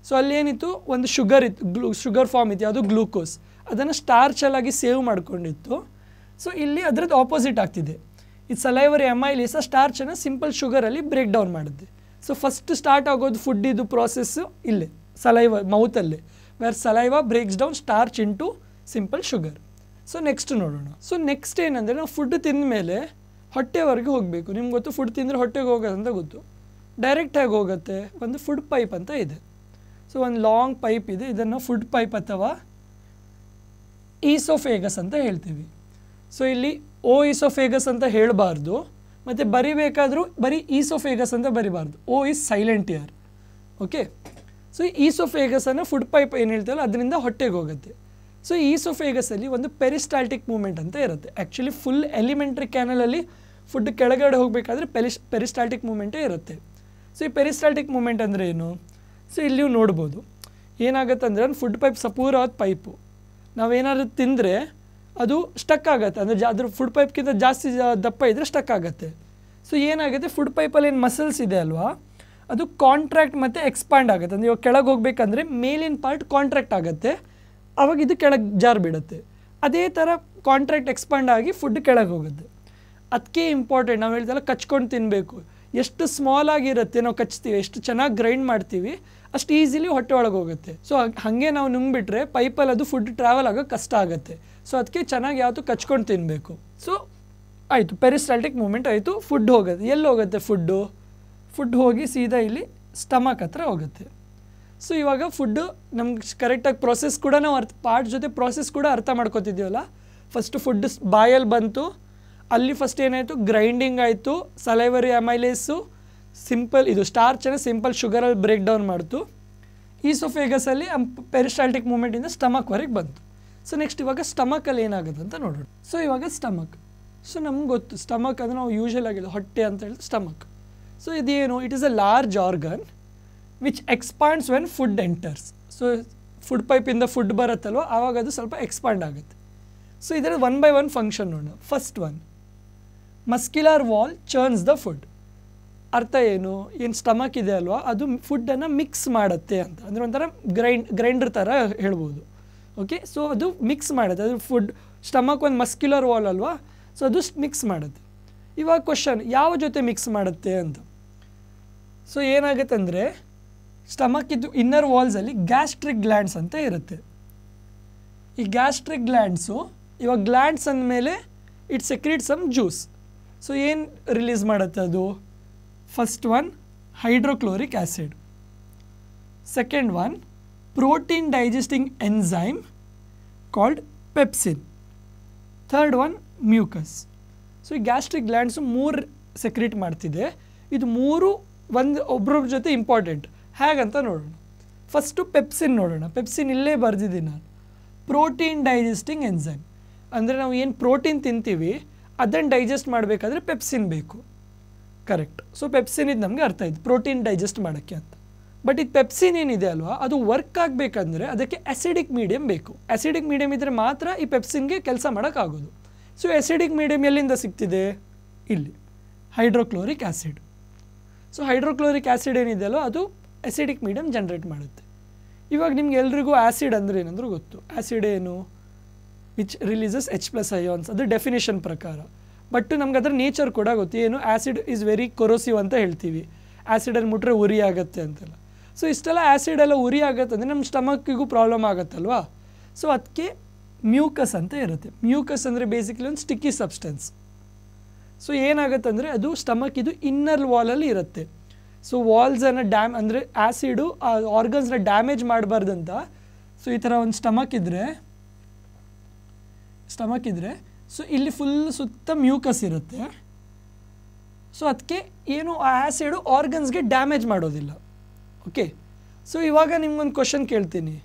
S1: ಸೊ ಅಲ್ಲೇನಿತ್ತು? ಒಂದು ಶುಗರ್ ಇತ್ತು, ಗ್ಲೂ, ಶುಗರ್ ಫಾರ್ಮ್ ಇತ್ತು ಅದು ಗ್ಲೂಕೋಸ್. ಅದನ್ನು ಸ್ಟಾರ್ಚಲ್ಲಾಗಿ ಸೇವ್ ಮಾಡ್ಕೊಂಡಿತ್ತು. ಸೊ ಇಲ್ಲಿ ಅದರದ್ದು ಆಪೋಸಿಟ್ ಆಗ್ತಿದೆ. ಇದು ಸಲೈವರಿ ಸಹ ಸ್ಟಾರ್ಚನ್ನು ಸಿಂಪಲ್ ಶುಗರಲ್ಲಿ ಬ್ರೇಕ್ ಡೌನ್ ಮಾಡಿದ್ದೆ ಸೊ ಫಸ್ಟ್ ಸ್ಟಾರ್ಟ್ ಆಗೋದು ಫುಡ್ ಇದು ಪ್ರಾಸೆಸ್ಸು ಇಲ್ಲೇ saliva ಮೌತಲ್ಲೇ where saliva breaks down starch into simple sugar so next ನೋಡೋಣ. ಸೊ ನೆಕ್ಸ್ಟ್ ಏನಂದರೆ ನಾವು ಫುಡ್ ತಿಂದ ಮೇಲೆ ಹೊಟ್ಟೆವರೆಗೆ ಹೋಗಬೇಕು. ನಿಮ್ಗೆ ಗೊತ್ತು ಫುಡ್ ತಿಂದರೆ ಹೊಟ್ಟೆಗೆ ಹೋಗೋದಂತ ಗೊತ್ತು. ಡೈರೆಕ್ಟಾಗಿ ಹೋಗುತ್ತೆ, ಒಂದು ಫುಡ್ ಪೈಪ್ ಅಂತ ಇದೆ. ಸೊ ಒಂದು ಲಾಂಗ್ ಪೈಪ್ ಇದೆ. ಇದನ್ನು ಫುಡ್ ಪೈಪ್ ಅಥವಾ ಈಸೋಫೇಗಸ್ ಅಂತ ಹೇಳ್ತೀವಿ. ಸೊ ಇಲ್ಲಿ ಓ ಈಸೋಫೇಗಸ್ ಅಂತ ಹೇಳಬಾರ್ದು. ಮತ್ತು ಬರಿಬೇಕಾದರೂ ಬರೀ ಈಸೋಫೇಗಸ್ ಅಂತ ಬರಿಬಾರ್ದು. O is silent here okay so ಈಸೋಫೇಗಸನ್ನು food pipe ಏನು ಹೇಳ್ತೀವಲ್ಲ, ಅದರಿಂದ ಹೊಟ್ಟೆಗೆ ಹೋಗುತ್ತೆ. ಸೊ ಈಸೋಫೇಗಸಲ್ಲಿ ಒಂದು ಪೆರಿಸ್ಟಾಲ್ಟಿಕ್ ಮೂಮೆಂಟ್ ಅಂತ ಇರುತ್ತೆ. ಆ್ಯಕ್ಚುಲಿ ಫುಲ್ ಎಲಿಮೆಂಟ್ರಿ ಕ್ಯಾನಲಲ್ಲಿ ಫುಡ್ ಕೆಳಗಡೆ ಹೋಗಬೇಕಾದ್ರೆ ಪೆರಿಸ್ ಪೆರಿಸ್ಟಾಲ್ಟಿಕ್ ಮೂಮೆಂಟೇ ಇರುತ್ತೆ. ಸೊ ಈ ಪೆರಿಸ್ಟಾಲ್ಟಿಕ್ ಮೂಮೆಂಟ್ ಅಂದರೆ ಏನು? ಸೊ ಇಲ್ಲಿಯೂ ನೋಡ್ಬೋದು. ಏನಾಗುತ್ತೆ ಅಂದರೆ ಒಂದು ಫುಡ್ ಪೈಪ್ ಸಪೂರವಾದ ಪೈಪು ನಾವೇನಾದ್ರು ತಿಂದರೆ ಅದು ಸ್ಟಕ್ ಆಗುತ್ತೆ. ಅಂದರೆ ಜಾ ಅದ್ರ ಫುಡ್ ಪೈಪ್ಗಿಂತ ಜಾಸ್ತಿ ದಪ್ಪ ಇದ್ದರೆ ಸ್ಟಕ್ ಆಗುತ್ತೆ. ಸೊ ಏನಾಗುತ್ತೆ? ಫುಡ್ ಪೈಪಲ್ಲಿ ಏನು ಮಸಲ್ಸ್ ಇದೆ ಅಲ್ವಾ? ಅದು ಕಾಂಟ್ರಾಕ್ಟ್ ಮತ್ತು ಎಕ್ಸ್ಪಾಂಡ್ ಆಗುತ್ತೆ. ಅಂದರೆ ಇವಾಗ ಕೆಳಗೆ ಹೋಗ್ಬೇಕಂದ್ರೆ ಮೇಲಿನ ಪಾರ್ಟ್ ಕಾಂಟ್ರಾಕ್ಟ್ ಆಗುತ್ತೆ. ಅವಾಗ ಇದು ಕೆಳಗೆ ಜಾರ್ ಬಿಡುತ್ತೆ. ಅದೇ ಥರ ಕಾಂಟ್ರಾಕ್ಟ್ ಎಕ್ಸ್ಪಾಂಡ್ ಆಗಿ ಫುಡ್ ಕೆಳಗೆ ಹೋಗುತ್ತೆ. ಅದಕ್ಕೆ ಇಂಪಾರ್ಟೆಂಟ್ ನಾವು ಹೇಳ್ದಲ್ಲ ಕಚ್ಕೊಂಡು ತಿನ್ನಬೇಕು ಎಷ್ಟು ಸ್ಮಾಲ್ ಆಗಿರುತ್ತೆ, ನಾವು ಕಚ್ತೀವಿ. ಎಷ್ಟು ಚೆನ್ನಾಗಿ ಗ್ರೈಂಡ್ ಮಾಡ್ತೀವಿ. ಅಷ್ಟು ಈಸಿಲಿ ಹೊಟ್ಟೆ ಒಳಗೆ ಹೋಗುತ್ತೆ. ಸೊ ಹಾಗೆ ನಾವು ನುಂಗ್ಬಿಟ್ರೆ ಪೈಪಲ್ಲಿ ಅದು ಫುಡ್ ಟ್ರಾವೆಲ್ ಆಗೋಕ್ಕೆ ಕಷ್ಟ ಆಗುತ್ತೆ. ಸೊ ಅದಕ್ಕೆ ಚೆನ್ನಾಗಿ ಯಾವುದು ಕಚ್ಕೊಂಡು ತಿನ್ನಬೇಕು ಸೊ ಆಯಿತು ಪೆರಿಸ್ಟಾಲ್ಟಿಕ್ ಮೂಮೆಂಟ್ ಆಯಿತು ಫುಡ್ ಹೋಗುತ್ತೆ ಎಲ್ಲಿ ಹೋಗುತ್ತೆ ಫುಡ್ಡು ಫುಡ್ ಹೋಗಿ ಸೀದಾ ಇಲ್ಲಿ ಸ್ಟಮಕ್ ಹತ್ರ ಹೋಗುತ್ತೆ. ಸೊ ಇವಾಗ ಫುಡ್ಡು ನಮ್ಗೆ ಕರೆಕ್ಟಾಗಿ ಪ್ರೊಸೆಸ್ ಕೂಡ ನಾವು ಅರ್ಥ ಪಾರ್ಟ್ ಜೊತೆ ಪ್ರೊಸೆಸ್ ಕೂಡ ಅರ್ಥ ಮಾಡ್ಕೋತಿದ್ದೀವಲ್ಲ? ಫಸ್ಟ್ ಫುಡ್ ಬಾಯಲ್ಲಿ ಬಂತು, ಅಲ್ಲಿ ಫಸ್ಟ್ ಏನಾಯಿತು? ಗ್ರೈಂಡಿಂಗ್ ಆಯಿತು ಸಲೈವರಿ ಅಮೈಲೇಸು ಸಿಂಪಲ್, ಇದು ಸ್ಟಾರ್ಚನ್ನು ಸಿಂಪಲ್ ಶುಗರಲ್ಲಿ ಬ್ರೇಕ್ ಡೌನ್ ಮಾಡ್ತು. ಈಸೋಫೇಗಸಲ್ಲಿ ಪೆರಿಸ್ಟಾಲ್ಟಿಕ್ ಮೂಮೆಂಟಿಂದ ಸ್ಟಮಕ್ವರೆಗೆ ಬಂತು. ಸೊ ನೆಕ್ಸ್ಟ್ ಇವಾಗ ಸ್ಟಮಕಲ್ಲಿ ಏನಾಗುತ್ತೆ ಅಂತ ನೋಡೋಣ. ಸೊ ಇವಾಗ ಸ್ಟಮಕ್ ಸೊ ನಮ್ಗೆ ಗೊತ್ತು ಸ್ಟಮಕ್ ಅಂದರೆ ನಾವು ಯೂಶಲ್ ಆಗಿದೆ ಹೊಟ್ಟೆ ಅಂತ ಹೇಳಿದ್ರೆ ಸ್ಟಮಕ್ ಸೊ ಇದೇನು it is a large organ which expands when food enters so food ಪೈಪಿಂದ food ಬರುತ್ತಲ್ವ, ಆವಾಗ ಅದು ಸ್ವಲ್ಪ ಎಕ್ಸ್ಪಾಂಡ್ ಆಗುತ್ತೆ. ಸೊ ಇದರಲ್ಲಿ ಒನ್ ಬೈ ಒನ್ ಫಂಕ್ಷನ್ ನೋಡೋಣ. First one muscular wall churns the food ಅರ್ಥ ಏನು? ಏನು ಸ್ಟಮಕ್ ಇದೆ ಅಲ್ವಾ? ಅದು ಫುಡ್ಡನ್ನು ಮಿಕ್ಸ್ ಮಾಡುತ್ತೆ ಅಂತ. ಅಂದರೆ ಒಂಥರ ಗ್ರೈಂಡ್ ಗ್ರೈಂಡರ್ ಥರ ಹೇಳ್ಬೋದು. ಓಕೆ ಸೊ ಅದು ಮಿಕ್ಸ್ ಮಾಡುತ್ತೆ. ಅದು ಫುಡ್ ಸ್ಟಮಕ್ ಒಂದು ಮಸ್ಕ್ಯುಲರ್ ವಾಲ್ ಅಲ್ವಾ? ಸೊ ಅದು ಮಿಕ್ಸ್ ಮಾಡುತ್ತೆ. ಇವಾಗ ಕ್ವಶನ್ ಯಾವ ಜೊತೆ ಮಿಕ್ಸ್ ಮಾಡುತ್ತೆ ಅಂತ? ಸೊ ಏನಾಗುತ್ತೆ ಅಂದರೆ ಸ್ಟಮಕ್ ಇದು ಇನ್ನರ್ ವಾಲ್ಸಲ್ಲಿ ಗ್ಯಾಸ್ಟ್ರಿಕ್ ಗ್ಲ್ಯಾಂಡ್ಸ್ ಅಂತ ಇರುತ್ತೆ. ಈ ಗ್ಯಾಸ್ಟ್ರಿಕ್ ಗ್ಲ್ಯಾಂಡ್ಸು ಇವಾಗ ಗ್ಲ್ಯಾಂಡ್ಸ್ ಅಂದಮೇಲೆ it secrete some juice so ಏನು ರಿಲೀಸ್ ಮಾಡುತ್ತೆ ಅದು? First one hydrochloric acid second one protein digesting enzyme called pepsin third one mucus so ಈ ಗ್ಯಾಸ್ಟ್ರಿಕ್ ಗ್ಲ್ಯಾಂಡ್ಸು ಮೂರು ಸೆಕ್ರೀಟ್ ಮಾಡ್ತಿದೆ. ಇದು ಮೂರು ಒಂದು ಒಬ್ರೊಬ್ರ ಜೊತೆ ಇಂಪಾರ್ಟೆಂಟ್ ಹೇಗಂತ ನೋಡೋಣ. ಫಸ್ಟು ಪೆಪ್ಸಿನ್ ನೋಡೋಣ. ಪೆಪ್ಸಿನ್ ಇಲ್ಲೇ ಬರೆದಿದ್ದೀನಿ ನಾನು. ಪ್ರೋಟೀನ್ ಡೈಜೆಸ್ಟಿಂಗ್ ಎನ್ಸೈಮ್ ಅಂದರೆ ನಾವು ಏನು ಪ್ರೋಟೀನ್ ತಿಂತೀವಿ, ಅದನ್ನು ಡೈಜೆಸ್ಟ್ ಮಾಡಬೇಕಾದ್ರೆ ಪೆಪ್ಸಿನ್ ಬೇಕು. ಕರೆಕ್ಟ್ ಸೊ ಪೆಪ್ಸಿನ್ ಇದು ನಮಗೆ ಅರ್ಥ ಆಯ್ತು. ಪ್ರೋಟೀನ್ ಡೈಜೆಸ್ಟ್ ಮಾಡೋಕ್ಕೆ ಅಂತ. ಬಟ್ ಇದು ಪೆಪ್ಸಿನ್ ಏನಿದೆ ಅಲ್ವಾ? ಅದು ವರ್ಕ್ ಆಗಬೇಕಂದ್ರೆ ಅದಕ್ಕೆ ಅಸಿಡಿಕ್ ಮೀಡಿಯಮ್ ಬೇಕು. ಅಸಿಡಿಕ್ ಮೀಡಿಯಮ್ ಇದ್ದರೆ ಮಾತ್ರ ಈ ಪೆಪ್ಸಿನ್ಗೆ ಕೆಲಸ ಮಾಡೋಕ್ಕಾಗೋದು. ಸೊ ಅಸಿಡಿಕ್ ಮೀಡಿಯಮ್ ಎಲ್ಲಿಂದ ಸಿಗ್ತಿದೆ? ಇಲ್ಲಿ. Hydrochloric acid so hydrochloric acid ಏನಿದೆಯಲ್ಲೋ ಅದು ಅಸಿಡಿಕ್ ಮೀಡಿಯಮ್ ಜನ್ರೇಟ್ ಮಾಡುತ್ತೆ. ಇವಾಗ ನಿಮ್ಗೆ ಎಲ್ರಿಗೂ ಆ್ಯಸಿಡ್ ಅಂದರೆ ಏನಂದ್ರೂ ಗೊತ್ತು. ಆ್ಯಸಿಡ್ ಏನು? Which releases H plus ions ಅದು ಡೆಫಿನೇಷನ್ ಪ್ರಕಾರ. ಬಟ್ ನಮ್ಗೆ ಅದರ ನೇಚರ್ ಕೂಡ ಗೊತ್ತು. ಏನು? ಆ್ಯಸಿಡ್ ಈಸ್ ವೆರಿ ಕೊರೋಸಿವ್ ಅಂತ ಹೇಳ್ತೀವಿ. ಆ್ಯಸಿಡಲ್ಲಿ ಮುಟ್ರೆ ಉರಿ ಆಗುತ್ತೆ ಅಂತೆಲ್ಲ. ಸೊ ಇಷ್ಟೆಲ್ಲ ಆ್ಯಸಿಡ್ ಎಲ್ಲ ಉರಿ ಆಗುತ್ತೆ ಅಂದರೆ ನಮ್ಮ ಸ್ಟಮಕ್ಕಿಗೂ ಪ್ರಾಬ್ಲಮ್ ಆಗುತ್ತಲ್ವಾ? ಸೊ ಅದಕ್ಕೆ ಮ್ಯೂಕಸ್ ಅಂತ ಇರುತ್ತೆ. ಮ್ಯೂಕಸ್ ಅಂದರೆ ಬೇಸಿಕಲಿ ಒಂದು ಸ್ಟಿಕ್ಕಿ ಸಬ್ಸ್ಟೆನ್ಸ್ ಸೊ ಏನಾಗುತ್ತೆ ಅಂದರೆ ಅದು ಸ್ಟಮಕ್ ಇದು ಇನ್ನರ್ ವಾಲಲ್ಲಿ ಇರುತ್ತೆ. ಸೊ ವಾಲ್ಸನ್ನು ಡ್ಯಾಮ್ ಅಂದರೆ ಆ್ಯಸಿಡು ಆ ಆರ್ಗನ್ಸ್ನ ಡ್ಯಾಮೇಜ್ ಮಾಡಬಾರ್ದಂತ. ಸೊ ಈ ಥರ ಒಂದು ಸ್ಟಮಕ್ ಇದ್ದರೆ ಸ್ಟಮಕ್ ಇದ್ದರೆ ಸೊ ಇಲ್ಲಿ ಫುಲ್ ಸುತ್ತ ಮ್ಯೂಕಸ್ ಇರುತ್ತೆ. ಸೊ ಅದಕ್ಕೆ ಏನು ಆ ಆ್ಯಸಿಡು ಆರ್ಗನ್ಸ್ಗೆ ಡ್ಯಾಮೇಜ್ ಮಾಡೋದಿಲ್ಲ. ಓಕೆ ಸೊ ಇವಾಗ ನಿಮ್ಗೊಂದು ಕ್ವಶನ್ ಕೇಳ್ತೀನಿ.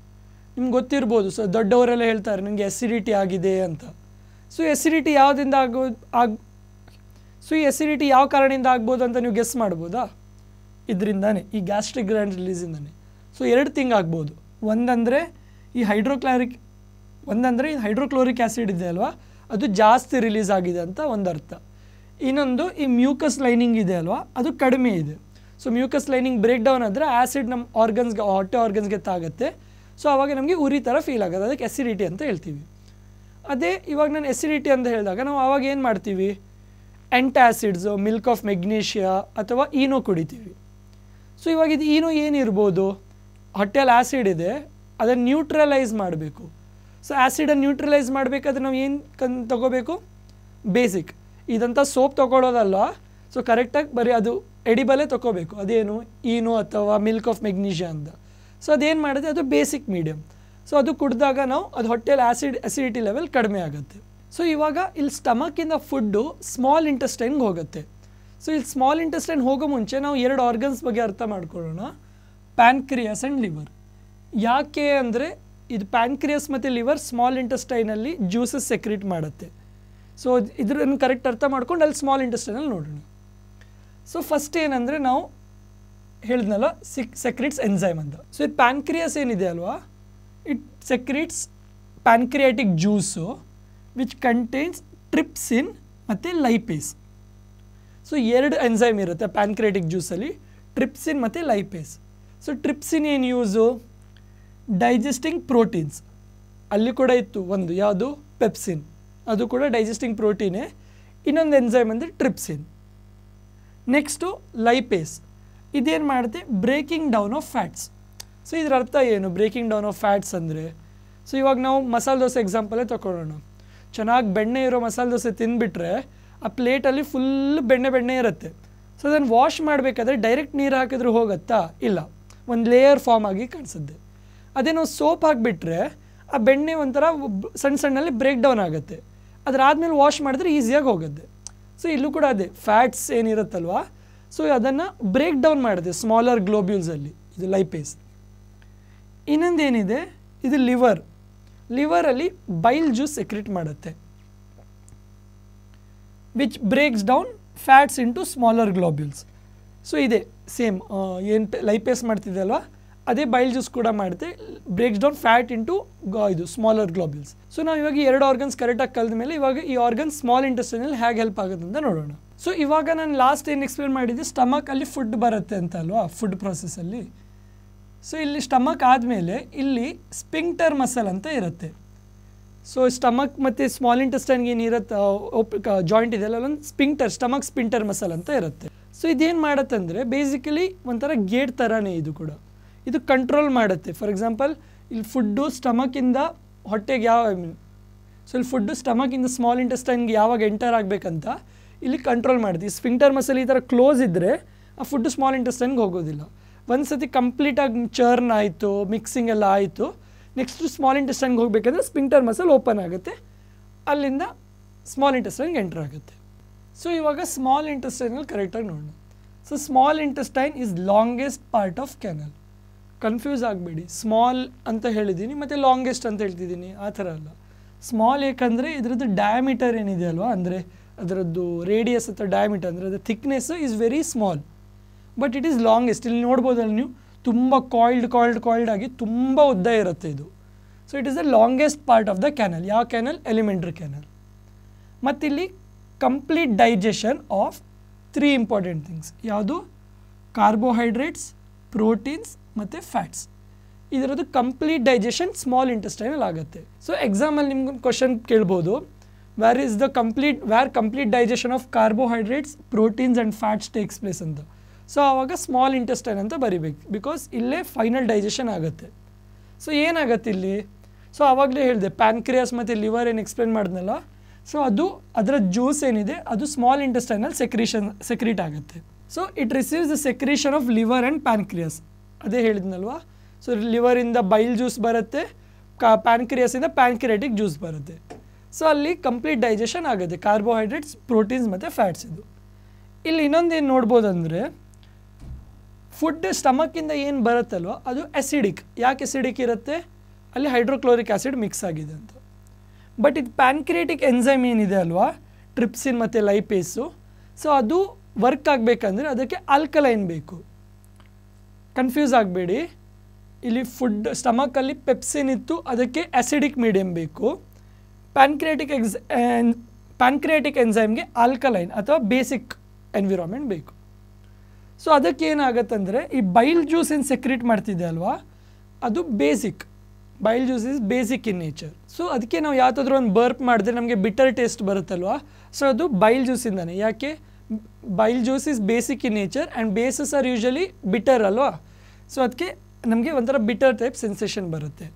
S1: ನಿಮ್ಗೆ ಗೊತ್ತಿರ್ಬೋದು. ಸೊ ದೊಡ್ಡವರೆಲ್ಲ ಹೇಳ್ತಾರೆ, ನಿಮಗೆ ಎಸಿಡಿಟಿ ಆಗಿದೆ ಅಂತ. ಸೊ ಎಸಿಡಿಟಿ ಯಾವುದಿಂದ ಆಗೋ, ಆಗ ಸೊ ಈ ಎಸಿಡಿಟಿ ಯಾವ ಕಾರಣದಿಂದ ಆಗ್ಬೋದು ಅಂತ ನೀವು ಗೆಸ್ ಮಾಡ್ಬೋದಾ? ಇದರಿಂದಾನೇ, ಈ ಗ್ಯಾಸ್ಟ್ರಿಕ್ ಗ್ರ್ಯಾಂಡ್ ರಿಲೀಸಿಂದಾನೆ ಸೊ ಎರಡು ತಿಂಗ್ ಆಗ್ಬೋದು. ಒಂದಂದರೆ ಈ ಹೈಡ್ರೋಕ್ಲಾರಿಕ್ ಒಂದಂದರೆ ಈ ಹೈಡ್ರೋಕ್ಲೋರಿಕ್ ಆ್ಯಸಿಡ್ ಇದೆ ಅಲ್ವಾ? ಅದು ಜಾಸ್ತಿ ರಿಲೀಸ್ ಆಗಿದೆ ಅಂತ ಒಂದು ಅರ್ಥ. ಇನ್ನೊಂದು ಈ ಮ್ಯೂಕಸ್ ಲೈನಿಂಗ್ ಇದೆ ಅಲ್ವಾ? ಅದು ಕಡಿಮೆ ಇದೆ. So mucus lining break down ಆದರೆ ಆ್ಯಸಿಡ್ ನಮ್ಮ ಆರ್ಗನ್ಸ್ಗೆ ಹೊಟ್ಟೆ ಆರ್ಗನ್ಸ್ಗೆ ತಾಗುತ್ತೆ. ಸೊ ಆವಾಗ ನಮಗೆ ಉರಿ ಥರ ಫೀಲ್ ಆಗುತ್ತೆ. ಅದಕ್ಕೆ ಎಸಿಡಿಟಿ ಅಂತ ಹೇಳ್ತೀವಿ. ಅದೇ ಇವಾಗ ನಾನು ಎಸಿಡಿಟಿ ಅಂತ ಹೇಳಿದಾಗ ನಾವು ಆವಾಗ ಏನು ಮಾಡ್ತೀವಿ? ಆ್ಯಸಿಡ್ಸು ಮಿಲ್ಕ್ ಆಫ್ ಮೆಗ್ನೀಷಿಯಾ ಅಥವಾ ಈನೋ ಕುಡಿತೀವಿ. ಸೊ ಇವಾಗ ಇದು ಈನೋ ಏನಿರ್ಬೋದು ಹೊಟ್ಟೆಯಲ್ಲಿ ಆ್ಯಸಿಡ್ ಇದೆ. ಅದನ್ನು ನ್ಯೂಟ್ರಲೈಸ್ ಮಾಡಬೇಕು. ಸೊ ಆ್ಯಸಿಡನ್ನು ನ್ಯೂಟ್ರಲೈಸ್ ಮಾಡಬೇಕಾದ್ರೆ ನಾವು ಏನು ಕನ್, ತಗೋಬೇಕು? ಬೇಸಿಕ್ ಇದಂಥ ಸೋಪ್ ತೊಗೊಳೋದಲ್ಲ. ಸೊ ಕರೆಕ್ಟಾಗಿ ಬರೀ ಅದು ಎಡಿಬಲೇ ತೊಗೋಬೇಕು ಅದೇನು? ಈನೋ ಅಥವಾ ಮಿಲ್ಕ್ ಆಫ್ ಮೆಗ್ನೀಷಿಯಾ ಅಂತ. ಸೊ ಅದೇನು ಮಾಡಿದೆ ಅದು ಬೇಸಿಕ್ ಮೀಡಿಯಮ್ ಸೊ ಅದು ಕುಡಿದಾಗ ನಾವು ಅದು ಹೊಟ್ಟೆಯಲ್ಲಿ ಆ್ಯಸಿಡ್ ಅಸಿಡಿಟಿ ಲೆವೆಲ್ ಕಡಿಮೆ ಆಗುತ್ತೆ. ಸೊ ಇವಾಗ ಇಲ್ಲಿ ಸ್ಟಮಕಿಂದ ಫುಡ್ಡು ಸ್ಮಾಲ್ ಇಂಟೆಸ್ಟೈನ್ಗೆ ಹೋಗುತ್ತೆ. ಸೊ ಇಲ್ಲಿ ಸ್ಮಾಲ್ ಇಂಟೆಸ್ಟೈನ್ ಹೋಗೋ ಮುಂಚೆ ನಾವು ಎರಡು ಆರ್ಗನ್ಸ್ ಬಗ್ಗೆ ಅರ್ಥ ಮಾಡ್ಕೊಳ್ಳೋಣ. ಪ್ಯಾನ್ಕ್ರಿಯಾಸ್ ಆ್ಯಂಡ್ ಲಿವರ್ ಯಾಕೆ ಅಂದರೆ ಇದು ಪ್ಯಾನ್ಕ್ರಿಯಸ್ ಮತ್ತು ಲಿವರ್ ಸ್ಮಾಲ್ ಇಂಟೆಸ್ಟೈನಲ್ಲಿ ಜ್ಯೂಸಸ್ ಸೆಕ್ರೀಟ್ ಮಾಡುತ್ತೆ. ಸೊ ಇದ್ರನ್ನು ಕರೆಕ್ಟ್ ಅರ್ಥ ಮಾಡ್ಕೊಂಡು ಅಲ್ಲಿ ಸ್ಮಾಲ್ ಇಂಟೆಸ್ಟೈನಲ್ಲಿ ನೋಡೋಣ. ಸೊ ಫಸ್ಟ್ ಏನಂದರೆ ನಾವು ಹೇಳಿದ್ನಲ್ಲ ಸಿಕ್ ಸೆಕ್ರಿಟ್ಸ್ ಎನ್ಝೈಮ್ ಅಂತ. ಸೊ ಇದು ಪ್ಯಾನ್ಕ್ರಿಯಸ್ ಏನಿದೆ ಅಲ್ವಾ? It secretes pancreatic juice which contains trypsin ಮತ್ತು ಲೈಪೇಸ್ ಸೊ ಎರಡು ಎನ್ಸೈಮ್ ಇರುತ್ತೆ ಪ್ಯಾನ್ಕ್ರಿಯಾಟಿಕ್ ಜ್ಯೂಸಲ್ಲಿ ಟ್ರಿಪ್ಸಿನ್ ಮತ್ತು ಲೈಪೇಸ್ ಸೊ ಟ್ರಿಪ್ಸಿನ್ ಏನು ಯೂಸು ಡೈಜೆಸ್ಟಿಂಗ್ ಪ್ರೋಟೀನ್ಸ್ ಅಲ್ಲಿ ಕೂಡ ಇತ್ತು ಒಂದು, ಯಾವುದು? ಪೆಪ್ಸಿನ್ ಅದು ಕೂಡ ಡೈಜೆಸ್ಟಿಂಗ್ ಪ್ರೋಟೀನೇ ಇನ್ನೊಂದು ಎನ್ಸೈಮ್ ಅಂದರೆ ಟ್ರಿಪ್ಸಿನ್ ನೆಕ್ಸ್ಟು ಲೈಪೇಸ್ ಇದೇನು ಮಾಡುತ್ತೆ? Breaking down of fats so ಇದರ ಅರ್ಥ ಏನು? ಬ್ರೇಕಿಂಗ್ ಡೌನ್ ಆಫ್ ಫ್ಯಾಟ್ಸ್ ಅಂದರೆ? ಸೊ ಇವಾಗ ನಾವು ಮಸಾಲೆ ದೋಸೆ ಎಕ್ಸಾಂಪಲೇ ತೊಗೊಳ್ಳೋಣ ಚೆನ್ನಾಗಿ ಬೆಣ್ಣೆ ಇರೋ ಮಸಾಲೆ ದೋಸೆ ತಿಂದುಬಿಟ್ರೆ ಆ ಪ್ಲೇಟಲ್ಲಿ ಫುಲ್ ಬೆಣ್ಣೆ ಬೆಣ್ಣೆ ಇರುತ್ತೆ. ಸೊ ಅದನ್ನು ವಾಶ್ ಮಾಡಬೇಕಾದ್ರೆ ಡೈರೆಕ್ಟ್ ನೀರು ಹಾಕಿದ್ರೆ ಹೋಗುತ್ತಾ? ಇಲ್ಲ. ಒಂದು ಲೇಯರ್ ಫಾರ್ಮ್ ಆಗಿ ಕಾಣಿಸುತ್ತೆ. ಅದೇ ನಾವು ಸೋಪ್ ಹಾಕಿಬಿಟ್ರೆ ಆ ಬೆಣ್ಣೆ ಒಂಥರ ಸಣ್ಣ ಸಣ್ಣಲ್ಲಿ ಬ್ರೇಕ್ ಡೌನ್ ಆಗುತ್ತೆ. ಅದಾದ್ಮೇಲೆ ವಾಶ್ ಮಾಡಿದ್ರೆ ಈಸಿಯಾಗಿ ಹೋಗುತ್ತೆ. ಸೊ ಇಲ್ಲೂ ಕೂಡ ಅದೇ ಫ್ಯಾಟ್ಸ್ ಏನಿರುತ್ತಲ್ವಾ? ಸೊ ಅದನ್ನು ಬ್ರೇಕ್ ಡೌನ್ ಮಾಡಿದೆ ಸ್ಮಾಲರ್ ಗ್ಲೋಬ್ಯೂಲ್ಸಲ್ಲಿ ಇದು ಲೈಪೇಸ್ ಇನ್ನೊಂದೇನಿದೆ? ಇದು ಲಿವರ್ ಲಿವರಲ್ಲಿ ಬೈಲ್ ಜ್ಯೂಸ್ ಸೆಕ್ರೆಟ್ ಮಾಡುತ್ತೆ. Which breaks down fats into smaller globules so ಇದೆ ಸೇಮ್ ಏನು ಲೈಪೇಸ್ ಮಾಡ್ತಿದೆ ಅಲ್ವಾ? ಅದೇ ಬೈಲ್ ಜ್ಯೂಸ್ ಕೂಡ ಮಾಡುತ್ತೆ. ಬ್ರೇಕ್ಸ್ ಡೌನ್ ಫ್ಯಾಟ್ ಇಂಟು ಇದು ಸ್ಮಾಲರ್ ಗ್ಲೋಬ್ಯೂಲ್ಸ್ ಸೊ ನಾವು ಇವಾಗ ಎರಡು ಆರ್ಗನ್ಸ್ ಕರೆಕ್ಟಾಗಿ ಕಳೆದ ಮೇಲೆ ಇವಾಗ ಈ ಆರ್ಗನ್ಸ್ ಸ್ಮಾಲ್ ಇಂಟೆಸ್ಟೈನಲ್ಲಿ ಹೇಗೆ ಹೆಲ್ಪ್ ಆಗುತ್ತೆ ಅಂತ ನೋಡೋಣ. ಸೊ ಇವಾಗ ನಾನು ಲಾಸ್ಟ್ ಏನು ಎಕ್ಸ್ಪ್ಲೇನ್ ಮಾಡಿದ್ದೆ ಸ್ಟಮಕಲ್ಲಿ ಫುಡ್ ಬರುತ್ತೆ ಅಂತ ಅಲ್ವಾ ಫುಡ್ ಪ್ರೊಸೆಸಲ್ಲಿ ಸೊ ಇಲ್ಲಿ ಸ್ಟಮಕ್ ಆದಮೇಲೆ ಇಲ್ಲಿ ಸ್ಪಿಂಕ್ಟರ್ ಮಸಲ್ ಅಂತ ಇರುತ್ತೆ. ಸೊ ಸ್ಟಮಕ್ ಮತ್ತು ಸ್ಮಾಲ್ ಇಂಟೆಸ್ಟೈನ್ಗೆ ಏನಿರುತ್ತೆ ಜಾಯಿಂಟ್ ಇದೆ ಅಲ್ಲೊಂದು ಸ್ಪಿಂಕ್ಟರ್ ಸ್ಟಮಕ್ ಸ್ಪಿಂಟರ್ ಮಸಲ್ ಅಂತ ಇರುತ್ತೆ. ಸೊ ಇದೇನು ಮಾಡುತ್ತಂದರೆ ಬೇಸಿಕಲಿ ಒಂಥರ ಗೇಟ್ ಥರನೇ ಇದು ಕೂಡ. ಇದು ಕಂಟ್ರೋಲ್ ಮಾಡುತ್ತೆ. ಫಾರ್ ಎಕ್ಸಾಂಪಲ್ ಇಲ್ಲಿ ಫುಡ್ಡು ಸ್ಟಮಕಿಂದ ಹೊಟ್ಟೆಗೆ ಯಾವ ಐ ಮೀನ್ ಸೊ ಇಲ್ಲಿ ಫುಡ್ಡು ಸ್ಟಮಕಿಂದ ಸ್ಮಾಲ್ ಇಂಟೆಸ್ಟೈನ್ಗೆ ಯಾವಾಗ ಎಂಟರ್ ಆಗಬೇಕಂತ ಇಲ್ಲಿ ಕಂಟ್ರೋಲ್ ಮಾಡುತ್ತೆ. ಈ ಸ್ಪಿಂಕ್ಟರ್ ಮಸಲ್ ಈ ಥರ ಕ್ಲೋಸ್ ಇದ್ದರೆ ಆ ಫುಡ್ಡು ಸ್ಮಾಲ್ ಇಂಟೆಸ್ಟೈನ್ಗೆ ಹೋಗೋದಿಲ್ಲ. ಒಂದು ಸತಿ ಕಂಪ್ಲೀಟಾಗಿ ಚರ್ನ್ ಆಯಿತು ಮಿಕ್ಸಿಂಗ್ ಎಲ್ಲ ಆಯಿತು ನೆಕ್ಸ್ಟು ಸ್ಮಾಲ್ ಇಂಟೆಸ್ಟೈನ್ಗೆ ಹೋಗಬೇಕಂದ್ರೆ ಸ್ಪಿಂಕ್ಟರ್ ಮಸಲ್ ಓಪನ್ ಆಗುತ್ತೆ. ಅಲ್ಲಿಂದ ಸ್ಮಾಲ್ ಇಂಟೆಸ್ಟೈನ್ಗೆ ಎಂಟರ್ ಆಗುತ್ತೆ. ಸೊ ಇವಾಗ ಸ್ಮಾಲ್ ಇಂಟೆಸ್ಟೈನಲ್ಲಿ ಕರೆಕ್ಟಾಗಿ ನೋಡೋಣ. So small intestine is longest part of canal confuse ಆಗಬೇಡಿ. ಸ್ಮಾಲ್ ಅಂತ ಹೇಳಿದ್ದೀನಿ ಮತ್ತು ಲಾಂಗೆಸ್ಟ್ ಅಂತ ಹೇಳ್ತಿದ್ದೀನಿ ಆ ಥರ ಅಲ್ಲ. ಸ್ಮಾಲ್ ಏಕೆಂದರೆ ಇದರದ್ದು ಡಯಾಮೀಟರ್ ಏನಿದೆ ಅಲ್ವಾ? ಅಂದರೆ ಅದರದ್ದು ರೇಡಿಯಸ್ ಅಥವಾ ಡಯಾಮೀಟರ್ ಅಂದರೆ ಅದರ thickness is very small but it is longest ಇಲ್ಲಿ ನೋಡ್ಬೋದಲ್ಲ ನೀವು? ತುಂಬ ಕಾಯ್ಲ್ಡ್ ಕಾಯ್ಲ್ಡ್ ಕಾಯಿಲ್ಡ್ ಆಗಿ ತುಂಬ ಉದ್ದ ಇರುತ್ತೆ ಇದು. So it is the longest part of the canal ಯಾವ ಕ್ಯಾನಲ್ ಎಲಿಮೆಂಟ್ರಿ ಕ್ಯಾನಲ್ ಮತ್ತಿಲ್ಲಿ complete digestion of three important things ಯಾವುದು? ಕಾರ್ಬೋಹೈಡ್ರೇಟ್ಸ್ ಪ್ರೋಟೀನ್ಸ್ ಮತ್ತು ಫ್ಯಾಟ್ಸ್ ಇದರದ್ದು ಕಂಪ್ಲೀಟ್ ಡೈಜೆಷನ್ ಸ್ಮಾಲ್ ಇಂಟೆಸ್ಟೈನಲ್ಲಿ ಆಗುತ್ತೆ. ಸೊ ಎಕ್ಸಾಮಲ್ಲಿ ನಿಮ್ಗೊಂದು ಕ್ವಶನ್ ಕೇಳ್ಬೋದು. Where is the complete where complete digestion of carbohydrates proteins and fats takes place ಅಂತ. ಸೊ ಆವಾಗ ಸ್ಮಾಲ್ ಇಂಟೆಸ್ಟೈನ್ ಅಂತ ಬರಿಬೇಕು. ಬಿಕಾಸ್ ಇಲ್ಲೇ ಫೈನಲ್ ಡೈಜೆಷನ್ ಆಗುತ್ತೆ. ಸೊ ಏನಾಗುತ್ತೆ ಇಲ್ಲಿ? ಸೊ ಆವಾಗಲೇ ಹೇಳಿದೆ ಪ್ಯಾನ್ಕ್ರಿಯಾಸ್ ಮತ್ತು ಲಿವರ್ ಏನು ಎಕ್ಸ್ಪ್ಲೇನ್ ಮಾಡಿದ್ನಲ್ಲ? ಸೊ ಅದು, ಅದರ ಜ್ಯೂಸ್ ಏನಿದೆ, ಅದು ಸ್ಮಾಲ್ ಇಂಟೆಸ್ಟೈನಲ್ಲಿ ಸೆಕ್ರೀಷನ್ ಸೆಕ್ರೀಟ್ ಆಗುತ್ತೆ. So it receives the secretion of liver and pancreas ಅದೇ ಹೇಳಿದ್ನಲ್ವಾ? ಸೊ ಲಿವರಿಂದ ಬೈಲ್ ಜ್ಯೂಸ್ ಬರುತ್ತೆ, ಕಾ ಪ್ಯಾನ್ಕ್ರಿಯಸಿಂದ ಪ್ಯಾನ್ಕ್ರಿಯಾಟಿಕ್ ಜ್ಯೂಸ್ ಬರುತ್ತೆ. ಸೊ ಅಲ್ಲಿ ಕಂಪ್ಲೀಟ್ ಡೈಜೆಷನ್ ಆಗುತ್ತೆ. ಕಾರ್ಬೋಹೈಡ್ರೇಟ್ಸ್ ಪ್ರೋಟೀನ್ಸ್ ಮತ್ತು ಫ್ಯಾಟ್ಸ್ ಇದು. ಇಲ್ಲಿ ಇನ್ನೊಂದೇನು ನೋಡ್ಬೋದಂದರೆ ಫುಡ್ ಸ್ಟಮಕ್ಕಿಂದ ಏನು ಬರುತ್ತಲ್ವ, ಅದು ಎಸಿಡಿಕ್ ಯಾಕೆ ಎಸಿಡಿಕ್ ಇರುತ್ತೆ? ಅಲ್ಲಿ ಹೈಡ್ರೋಕ್ಲೋರಿಕ್ ಆ್ಯಸಿಡ್ ಮಿಕ್ಸ್ ಆಗಿದೆ ಅಂತ. ಬಟ್ ಇದು ಪ್ಯಾನ್ಕ್ರಿಯೇಟಿಕ್ ಎನ್ಸೈಮ್ ಏನಿದೆ ಅಲ್ವಾ ಟ್ರಿಪ್ಸಿನ್ ಮತ್ತು ಲೈಪೇಸು ಸೊ ಅದು ವರ್ಕ್ ಆಗಬೇಕಂದ್ರೆ ಅದಕ್ಕೆ ಆಲ್ಕಲೈನ್ ಬೇಕು. ಕನ್ಫ್ಯೂಸ್ ಆಗಬೇಡಿ. ಇಲ್ಲಿ ಫುಡ್ ಸ್ಟಮಕಲ್ಲಿ ಪೆಪ್ಸಿನ್ ಇತ್ತು ಅದಕ್ಕೆ ಆ್ಯಸಿಡಿಕ್ ಮೀಡಿಯಮ್ ಬೇಕು. ಪ್ಯಾನ್ಕ್ರಿಯೇಟಿಕ್ ಎಕ್ಸ್ ಪ್ಯಾನ್ಕ್ರಿಯೇಟಿಕ್ ಎನ್ಸೈಮ್ಗೆ ಆಲ್ಕಲೈನ್ ಅಥವಾ ಬೇಸಿಕ್ ಎನ್ವಿರಾನ್ಮೆಂಟ್ ಬೇಕು. ಸೊ ಅದಕ್ಕೆ ಏನಾಗತ್ತಂದರೆ ಈ ಬೈಲ್ ಜ್ಯೂಸ್ ಏನು ಸೆಕ್ರೇಟ್ ಮಾಡ್ತಿದೆ ಅಲ್ವಾ? ಅದು basic bile juice is basic in nature so ಅದಕ್ಕೆ ನಾವು ಯಾವುದಾದ್ರೂ ಒಂದು ಬರ್ಪ್ ಮಾಡಿದ್ರೆ ನಮಗೆ ಬಿಟರ್ ಟೇಸ್ಟ್ ಬರುತ್ತಲ್ವಾ? ಸೊ ಅದು ಬೈಲ್ ಜ್ಯೂಸಿಂದಾನೆ ಯಾಕೆ? Bile juice is basic in nature and bases are usually bitter ಅಲ್ವಾ ಸೊ ಅದಕ್ಕೆ ನಮಗೆ ಒಂಥರ ಬಿಟರ್ ಟೈಪ್ ಸೆನ್ಸೇಷನ್ ಬರುತ್ತೆ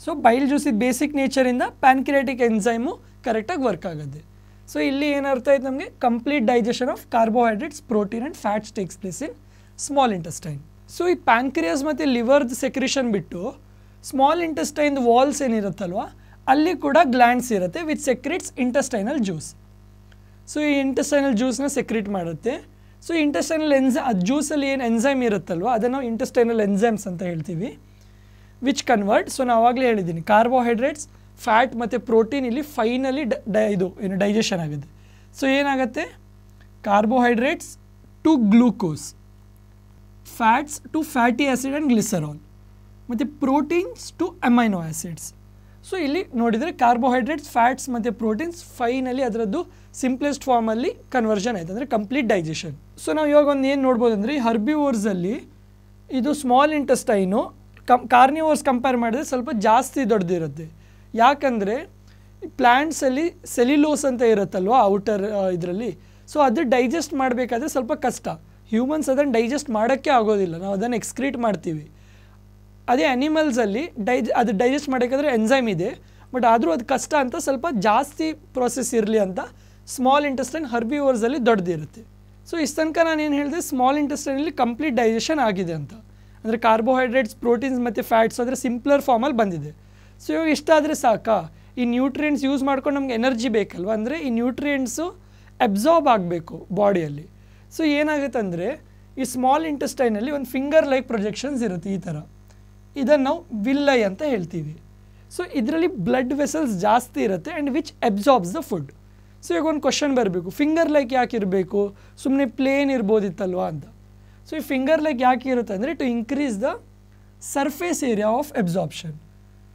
S1: ಸೊ ಬೈಲ್ ಜ್ಯೂಸ್ ಇದು ಬೇಸಿಕ್ ನೇಚರಿಂದ ಪ್ಯಾನ್ಕ್ರಿಯಾಟಿಕ್ ಎನ್ಸೈಮು ಕರೆಕ್ಟಾಗಿ ವರ್ಕ್ ಆಗುತ್ತೆ ಸೊ ಇಲ್ಲಿ ಏನರ್ಥ ಆಯ್ತು ನಮಗೆ complete digestion of carbohydrates protein and fats takes place in small intestine so ಈ ಪ್ಯಾಂಕ್ರಿಯಾಸ್ ಮತ್ತು ಲಿವರ್ದು ಸೆಕ್ರೇಷನ್ ಬಿಟ್ಟು ಸ್ಮಾಲ್ ಇಂಟೆಸ್ಟೈನ್ ವಾಲ್ಸ್ ಏನಿರುತ್ತಲ್ವ, ಅಲ್ಲಿ ಕೂಡ ಗ್ಲ್ಯಾಂಡ್ಸ್ ಇರುತ್ತೆ with secretes intestinal juice so ಈ ಇಂಟೆಸ್ಟೈನಲ್ ಜ್ಯೂಸ್ನ ಸೆಕ್ರೇಟ್ ಮಾಡುತ್ತೆ. ಸೊ ಇಂಟೆಸ್ಟೈನಲ್ ಎನ್ಸ ಆ ಜ್ಯೂಸಲ್ಲಿ ಏನು ಎನ್ಸೈಮ್ ಇರುತ್ತಲ್ವ, ಅದನ್ನು ನಾವು ಇಂಟೆಸ್ಟೈನಲ್ ಎನ್ಸೈಮ್ಸ್ ಅಂತ ಹೇಳ್ತೀವಿ ವಿಚ್ ಕನ್ವರ್ಟ್ ಸೊ ನಾವು ಆಗಲೇ ಹೇಳಿದ್ದೀನಿ ಕಾರ್ಬೋಹೈಡ್ರೇಟ್ಸ್ ಫ್ಯಾಟ್ ಮತ್ತು ಪ್ರೋಟೀನ್ ಇಲ್ಲಿ ಫೈನಲಿ ಡ ಇದು, ಏನು ಡೈಜೆಷನ್ ಆಗುತ್ತೆ. ಸೊ ಏನಾಗುತ್ತೆ? Carbohydrates to glucose fats to fatty acid and glycerol ಮತ್ತು proteins to amino acids so ಇಲ್ಲಿ ನೋಡಿದರೆ ಕಾರ್ಬೋಹೈಡ್ರೇಟ್ಸ್ ಫ್ಯಾಟ್ಸ್ ಮತ್ತು ಪ್ರೋಟೀನ್ಸ್ ಫೈನಲಿ ಅದರದ್ದು ಸಿಂಪ್ಲೆಸ್ಟ್ ಫಾರ್ಮಲ್ಲಿ ಕನ್ವರ್ಷನ್ ಆಯಿತು, ಅಂದರೆ ಕಂಪ್ಲೀಟ್ ಡೈಜೆಷನ್ ಸೊ ನಾವು ಇವಾಗ ಒಂದು ಏನು ನೋಡ್ಬೋದು ಅಂದರೆ ಈ ಹರ್ಬಿವೋರ್ಸಲ್ಲಿ ಇದು small intestine come carnivores compare ಮಾಡಿದ್ರೆ ಸ್ವಲ್ಪ ಜಾಸ್ತಿ ದೊಡ್ಡದಿರುತ್ತೆ. ಯಾಕಂದರೆ ಪ್ಲ್ಯಾಂಟ್ಸಲ್ಲಿ ಸೆಲ್ಯುಲೋಸ್ ಅಂತ ಇರುತ್ತಲ್ವ ಔಟರ್ ಇದರಲ್ಲಿ? ಸೊ ಅದು ಡೈಜೆಸ್ಟ್ ಮಾಡಬೇಕಾದ್ರೆ ಸ್ವಲ್ಪ ಕಷ್ಟ. ಹ್ಯೂಮನ್ಸ್ ಅದನ್ನು ಡೈಜೆಸ್ಟ್ ಮಾಡೋಕ್ಕೆ ಆಗೋದಿಲ್ಲ. ನಾವು ಅದನ್ನು ಎಕ್ಸ್ಕ್ರೀಟ್ ಮಾಡ್ತೀವಿ. ಅದೇ ಅನಿಮಲ್ಸಲ್ಲಿ ಡೈಜ್ ಅದು ಡೈಜೆಸ್ಟ್ ಮಾಡೋಕ್ಕಾದ್ರೆ ಎನ್ಸೈಮ್ ಇದೆ. ಬಟ್ ಆದರೂ ಅದು ಕಷ್ಟ ಅಂತ ಸ್ವಲ್ಪ ಜಾಸ್ತಿ ಪ್ರೋಸೆಸ್ ಇರಲಿ ಅಂತ ಸ್ಮಾಲ್ ಇಂಟೆಸ್ಟೈನ್ ಹರ್ಬಿವರ್ಸಲ್ಲಿ ದೊಡ್ಡದಿರುತ್ತೆ. ಸೊ ಇಷ್ಟು ತನಕ ನಾನು ಏನು ಹೇಳಿದೆ ಸ್ಮಾಲ್ ಇಂಟೆಸ್ಟೈನಲ್ಲಿ ಕಂಪ್ಲೀಟ್ ಡೈಜೆಷನ್ ಆಗಿದೆ ಅಂತ. ಅಂದರೆ ಕಾರ್ಬೋಹೈಡ್ರೇಟ್ಸ್ ಪ್ರೋಟೀನ್ಸ್ ಮತ್ತು ಫ್ಯಾಟ್ಸ್ ಅಂದರೆ ಸಿಂಪ್ಲರ್ ಫಾರ್ಮಲ್ಲಿ ಬಂದಿದೆ. ಸೊ ಇವಾಗ ಇಷ್ಟಾದರೆ ಸಾಕಾ? ಈ ನ್ಯೂಟ್ರಿಯೆಂಟ್ಸ್ ಯೂಸ್ ಮಾಡ್ಕೊಂಡು ನಮ್ಗೆ ಎನರ್ಜಿ ಬೇಕಲ್ವ? ಅಂದರೆ ಈ ನ್ಯೂಟ್ರಿಯೆಂಟ್ಸು ಅಬ್ಸಾರ್ಬ್ ಆಗಬೇಕು ಬಾಡಿಯಲ್ಲಿ ಸೊ ಏನಾಗುತ್ತೆ ಅಂದರೆ ಈ ಸ್ಮಾಲ್ ಇಂಟೆಸ್ಟೈನಲ್ಲಿ ಒಂದು ಫಿಂಗರ್ ಲೈಕ್ ಪ್ರೊಜೆಕ್ಷನ್ಸ್ ಇರುತ್ತೆ ಈ ಥರ ಇದನ್ನು ನಾವು ವಿಲ್ಲೈ ಅಂತ ಹೇಳ್ತೀವಿ. ಸೊ ಇದರಲ್ಲಿ ಬ್ಲಡ್ ವೆಸಲ್ಸ್ ಜಾಸ್ತಿ ಇರುತ್ತೆ and which absorbs the food so ಈಗ ಒಂದು ಕ್ವಶನ್ ಬರಬೇಕು. ಫಿಂಗರ್ ಲೈಕ್ ಯಾಕೆ ಇರಬೇಕು? ಸುಮ್ಮನೆ ಪ್ಲೇನ್ ಇರ್ಬೋದಿತ್ತಲ್ವಾ ಅಂತ. ಸೊ ಈ ಫಿಂಗರ್ ಲೈಕ್ ಯಾಕೆ ಇರುತ್ತೆ ಅಂದರೆ to increase the surface area of absorption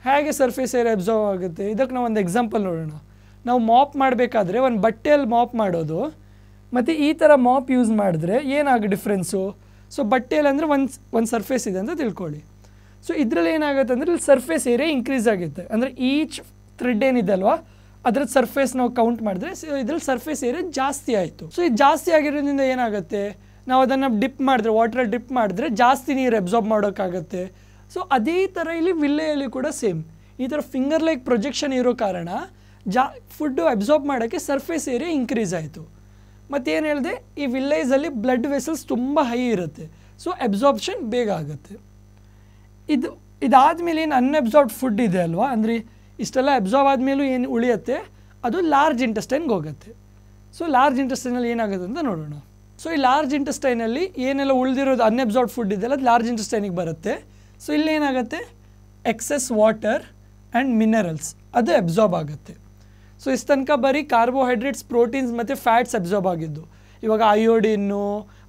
S1: ಹೇಗೆ ಸರ್ಫೇಸ್ ಏರಿಯಾ ಅಬ್ಸಾರ್ವ್ ಆಗುತ್ತೆ? ಇದಕ್ಕೆ ನಾವು ಒಂದು ಎಕ್ಸಾಂಪಲ್ ನೋಡೋಣ. ನಾವು ಮಾಪ್ ಮಾಡಬೇಕಾದ್ರೆ ಒಂದು ಬಟ್ಟೆಯಲ್ಲಿ ಮಾಪ್ ಮಾಡೋದು. ಮತ್ತು ಈ ಥರ ಮಾಪ್ ಯೂಸ್ ಮಾಡಿದ್ರೆ ಏನಾಗ ಡಿಫ್ರೆನ್ಸು ಸೊ ಬಟ್ಟೆಯಲ್ಲಿ ಅಂದರೆ ಒಂದು ಒಂದು ಸರ್ಫೇಸ್ ಇದೆ ಅಂತ ತಿಳ್ಕೊಳ್ಳಿ. ಸೊ ಇದರಲ್ಲಿ ಏನಾಗುತ್ತೆ ಅಂದರೆ ಇಲ್ಲಿ ಸರ್ಫೇಸ್ ಏರಿಯಾ ಇನ್ಕ್ರೀಸ್ ಆಗುತ್ತೆ. ಅಂದರೆ ಈಚ್ ಥ್ರೆಡ್ ಏನಿದೆ ಅಲ್ವಾ ಅದರ ಸರ್ಫೇಸ್ ನಾವು ಕೌಂಟ್ ಮಾಡಿದ್ರೆ ಸೊ ಇದ್ರಲ್ಲಿ ಸರ್ಫೇಸ್ ಏರಿಯಾ ಜಾಸ್ತಿ ಆಯಿತು. ಸೊ ಇದು ಜಾಸ್ತಿ ಆಗಿರೋದ್ರಿಂದ ಏನಾಗುತ್ತೆ, ನಾವು ಅದನ್ನು ಡಿಪ್ ಮಾಡಿದ್ರೆ ವಾಟ್ರಲ್ಲಿ ಡಿಪ್ ಮಾಡಿದ್ರೆ ಜಾಸ್ತಿ ನೀರು ಅಬ್ಸಾರ್ಬ್ ಮಾಡೋಕ್ಕಾಗತ್ತೆ. ಸೊ ಅದೇ ಥರ ಇಲ್ಲಿ ವಿಲ್ಲೆಯಲ್ಲಿ ಕೂಡ ಸೇಮ್ ಈ ಥರ ಫಿಂಗರ್ ಲೈಕ್ ಪ್ರೊಜೆಕ್ಷನ್ ಇರೋ ಕಾರಣ ಜಾ ಫುಡ್ಡು ಅಬ್ಸಾರ್ಬ್ ಮಾಡೋಕ್ಕೆ ಸರ್ಫೇಸ್ ಏರಿಯಾ ಇನ್ಕ್ರೀಸ್ ಆಯಿತು. ಮತ್ತೇನು ಹೇಳಿದೆ, ಈ ವಿಲ್ಲೇಜಲ್ಲಿ ಬ್ಲಡ್ ವೆಸಲ್ಸ್ ತುಂಬ ಹೈ ಇರುತ್ತೆ. ಸೊ ಅಬ್ಸಾರ್ಬ್ಷನ್ ಬೇಗ ಆಗುತ್ತೆ. ಇದು ಇದಾದಮೇಲೆ ಏನು ಅನ್ಅಬ್ಸಾರ್ಬ್ಡ್ ಫುಡ್ ಇದೆ ಅಲ್ವಾ? ಅಂದರೆ ಇಷ್ಟೆಲ್ಲ ಅಬ್ಸಾರ್ಬ್ ಆದಮೇಲೂ ಏನು ಉಳಿಯುತ್ತೆ? ಅದು ಲಾರ್ಜ್ ಇಂಟೆಸ್ಟೈನ್ಗೆ ಹೋಗುತ್ತೆ. ಸೊ ಲಾರ್ಜ್ ಇಂಟೆಸ್ಟೈನಲ್ಲಿ ಏನಾಗುತ್ತೆ ಅಂತ ನೋಡೋಣ. ಸೊ ಈ ಲಾರ್ಜ್ ಇಂಟೆಸ್ಟೈನಲ್ಲಿ ಏನೆಲ್ಲ ಉಳಿದಿರೋದು ಅನ್ಅಬ್ಸಾರ್ಬ್ ಫುಡ್ ಇದೆಲ್ಲ ಅದು ಲಾರ್ಜ್ ಇಂಟೆಸ್ಟೈನಿಗೆ ಬರುತ್ತೆ. ಸೊ ಇಲ್ಲಿ ಏನಾಗುತ್ತೆ? ಎಕ್ಸೆಸ್ ವಾಟರ್ ಆ್ಯಂಡ್ ಮಿನರಲ್ಸ್ ಅದು ಅಬ್ಸಾರ್ಬ್ ಆಗುತ್ತೆ. ಸೊ ಇಷ್ಟು ತನಕ ಬರೀ ಕಾರ್ಬೋಹೈಡ್ರೇಟ್ಸ್ ಪ್ರೋಟೀನ್ಸ್ ಮತ್ತು ಫ್ಯಾಟ್ಸ್ ಅಬ್ಸಾರ್ಬ್ ಆಗಿದ್ದು. ಇವಾಗ ಅಯೋಡಿನ್ನು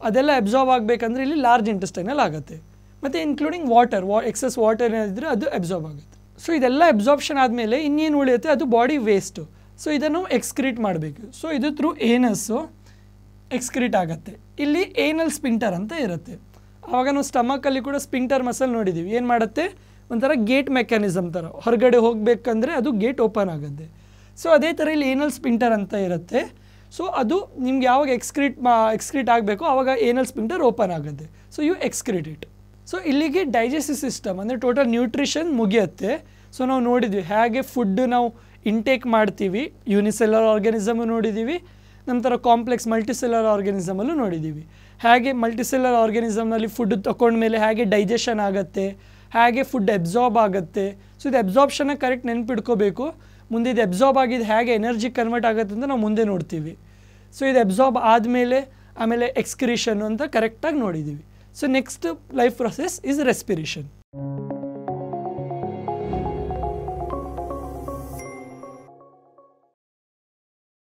S1: ಅದೆಲ್ಲ ಅಬ್ಸಾರ್ಬ್ ಆಗಬೇಕಂದ್ರೆ ಇಲ್ಲಿ ಲಾರ್ಜ್ ಇಂಟೆಸ್ಟೈನಲ್ಲಿ ಆಗುತ್ತೆ. ಮತ್ತು ಇನ್ಕ್ಲೂಡಿಂಗ್ ವಾಟರ್ ವಾ ಎಕ್ಸಸ್ ವಾಟರ್ ಏನಿದ್ರೆ ಅದು ಅಬ್ಸಾರ್ಬ್ ಆಗುತ್ತೆ. ಸೊ ಇದೆಲ್ಲ ಅಬ್ಸಾರ್ಬ್ಷನ್ ಆದಮೇಲೆ ಇನ್ನೇನು ಉಳಿಯುತ್ತೆ? ಅದು ಬಾಡಿ ವೇಸ್ಟು ಸೊ ಇದನ್ನು ಎಕ್ಸ್ಕ್ರೀಟ್ ಮಾಡಬೇಕು. ಸೊ ಇದು ಥ್ರೂ ಏನಸ್ಸು ಎಕ್ಸ್ಕ್ರೀಟ್ ಆಗುತ್ತೆ. ಇಲ್ಲಿ ಏನಲ್ ಸ್ಪಿಂಟರ್ ಅಂತ ಇರುತ್ತೆ. ಆವಾಗ ನಾವು ಸ್ಟಮಕಲ್ಲಿ ಕೂಡ ಸ್ಪಿಂಟರ್ ಮಸಲ್ ನೋಡಿದ್ದೀವಿ ಏನು ಮಾಡುತ್ತೆ? ಒಂಥರ ಗೇಟ್ ಮೆಕ್ಯಾನಿಸಮ್ ಥರ. ಹೊರಗಡೆ ಹೋಗಬೇಕಂದ್ರೆ ಅದು ಗೇಟ್ ಓಪನ್ ಆಗುತ್ತೆ. ಸೊ ಅದೇ ಥರ ಇಲ್ಲಿ ಏನಲ್ ಸ್ಪಿಂಟರ್ ಅಂತ ಇರುತ್ತೆ. ಸೊ ಅದು ನಿಮ್ಗೆ ಯಾವಾಗ ಎಕ್ಸ್ಕ್ರೀಟ್ ಮಾ ಎಕ್ಸ್ಕ್ರೀಟ್ ಆಗಬೇಕು, ಆವಾಗ ಏನಲ್ ಸ್ಪಿಂಟರ್ ಓಪನ್ ಆಗುತ್ತೆ. So you excrete it so ಇಲ್ಲಿಗೆ ಡೈಜೆಸ್ಟಿವ್ ಸಿಸ್ಟಮ್ ಅಂದರೆ ಟೋಟಲ್ ನ್ಯೂಟ್ರಿಷನ್ ಮುಗಿಯುತ್ತೆ. ಸೊ ನಾವು ನೋಡಿದ್ವಿ ಹೇಗೆ ಫುಡ್ ನಾವು ಇಂಟೇಕ್ ಮಾಡ್ತೀವಿ ಯೂನಿಸೆಲ್ಲರ್ ಆರ್ಗ್ಯಾನಿಸಮು ನೋಡಿದ್ದೀವಿ ನಂತರ ಕಾಂಪ್ಲೆಕ್ಸ್ ಮಲ್ಟಿಸೆಲ್ಲರ್ ಆರ್ಗ್ಯಾನಿಸಮಲ್ಲೂ ನೋಡಿದ್ದೀವಿ ಹೇಗೆ ಮಲ್ಟಿಸೆಲ್ಲರ್ ಆರ್ಗ್ಯಾನಿಸಮ್ನಲ್ಲಿ ಫುಡ್ ತೊಗೊಂಡ್ಮೇಲೆ ಹೇಗೆ ಡೈಜೆಷನ್ ಆಗುತ್ತೆ, ಹೇಗೆ ಫುಡ್ ಎಬ್ಸಾರ್ಬ್ ಆಗುತ್ತೆ. ಸೊ ಇದು ಎಬ್ಸಾರ್ಬ್ಷನ್ನ ಕರೆಕ್ಟ್ ನೆನ್ಪಿಡ್ಕೋಬೇಕು ಮುಂದೆ ಇದು ಎಬ್ಸಾರ್ಬ್ ಆಗಿದ್ದು ಹೇಗೆ ಎನರ್ಜಿ ಕನ್ವರ್ಟ್ ಆಗುತ್ತೆ ಅಂತ ನಾವು ಮುಂದೆ ನೋಡ್ತೀವಿ. ಸೊ ಇದು ಎಬ್ಸಾರ್ಬ್ ಆದಮೇಲೆ ಆಮೇಲೆ ಎಕ್ಸ್ಕ್ರೀಷನ್ ಅಂತ ಕರೆಕ್ಟಾಗಿ ನೋಡಿದ್ದೀವಿ So next life process is respiration.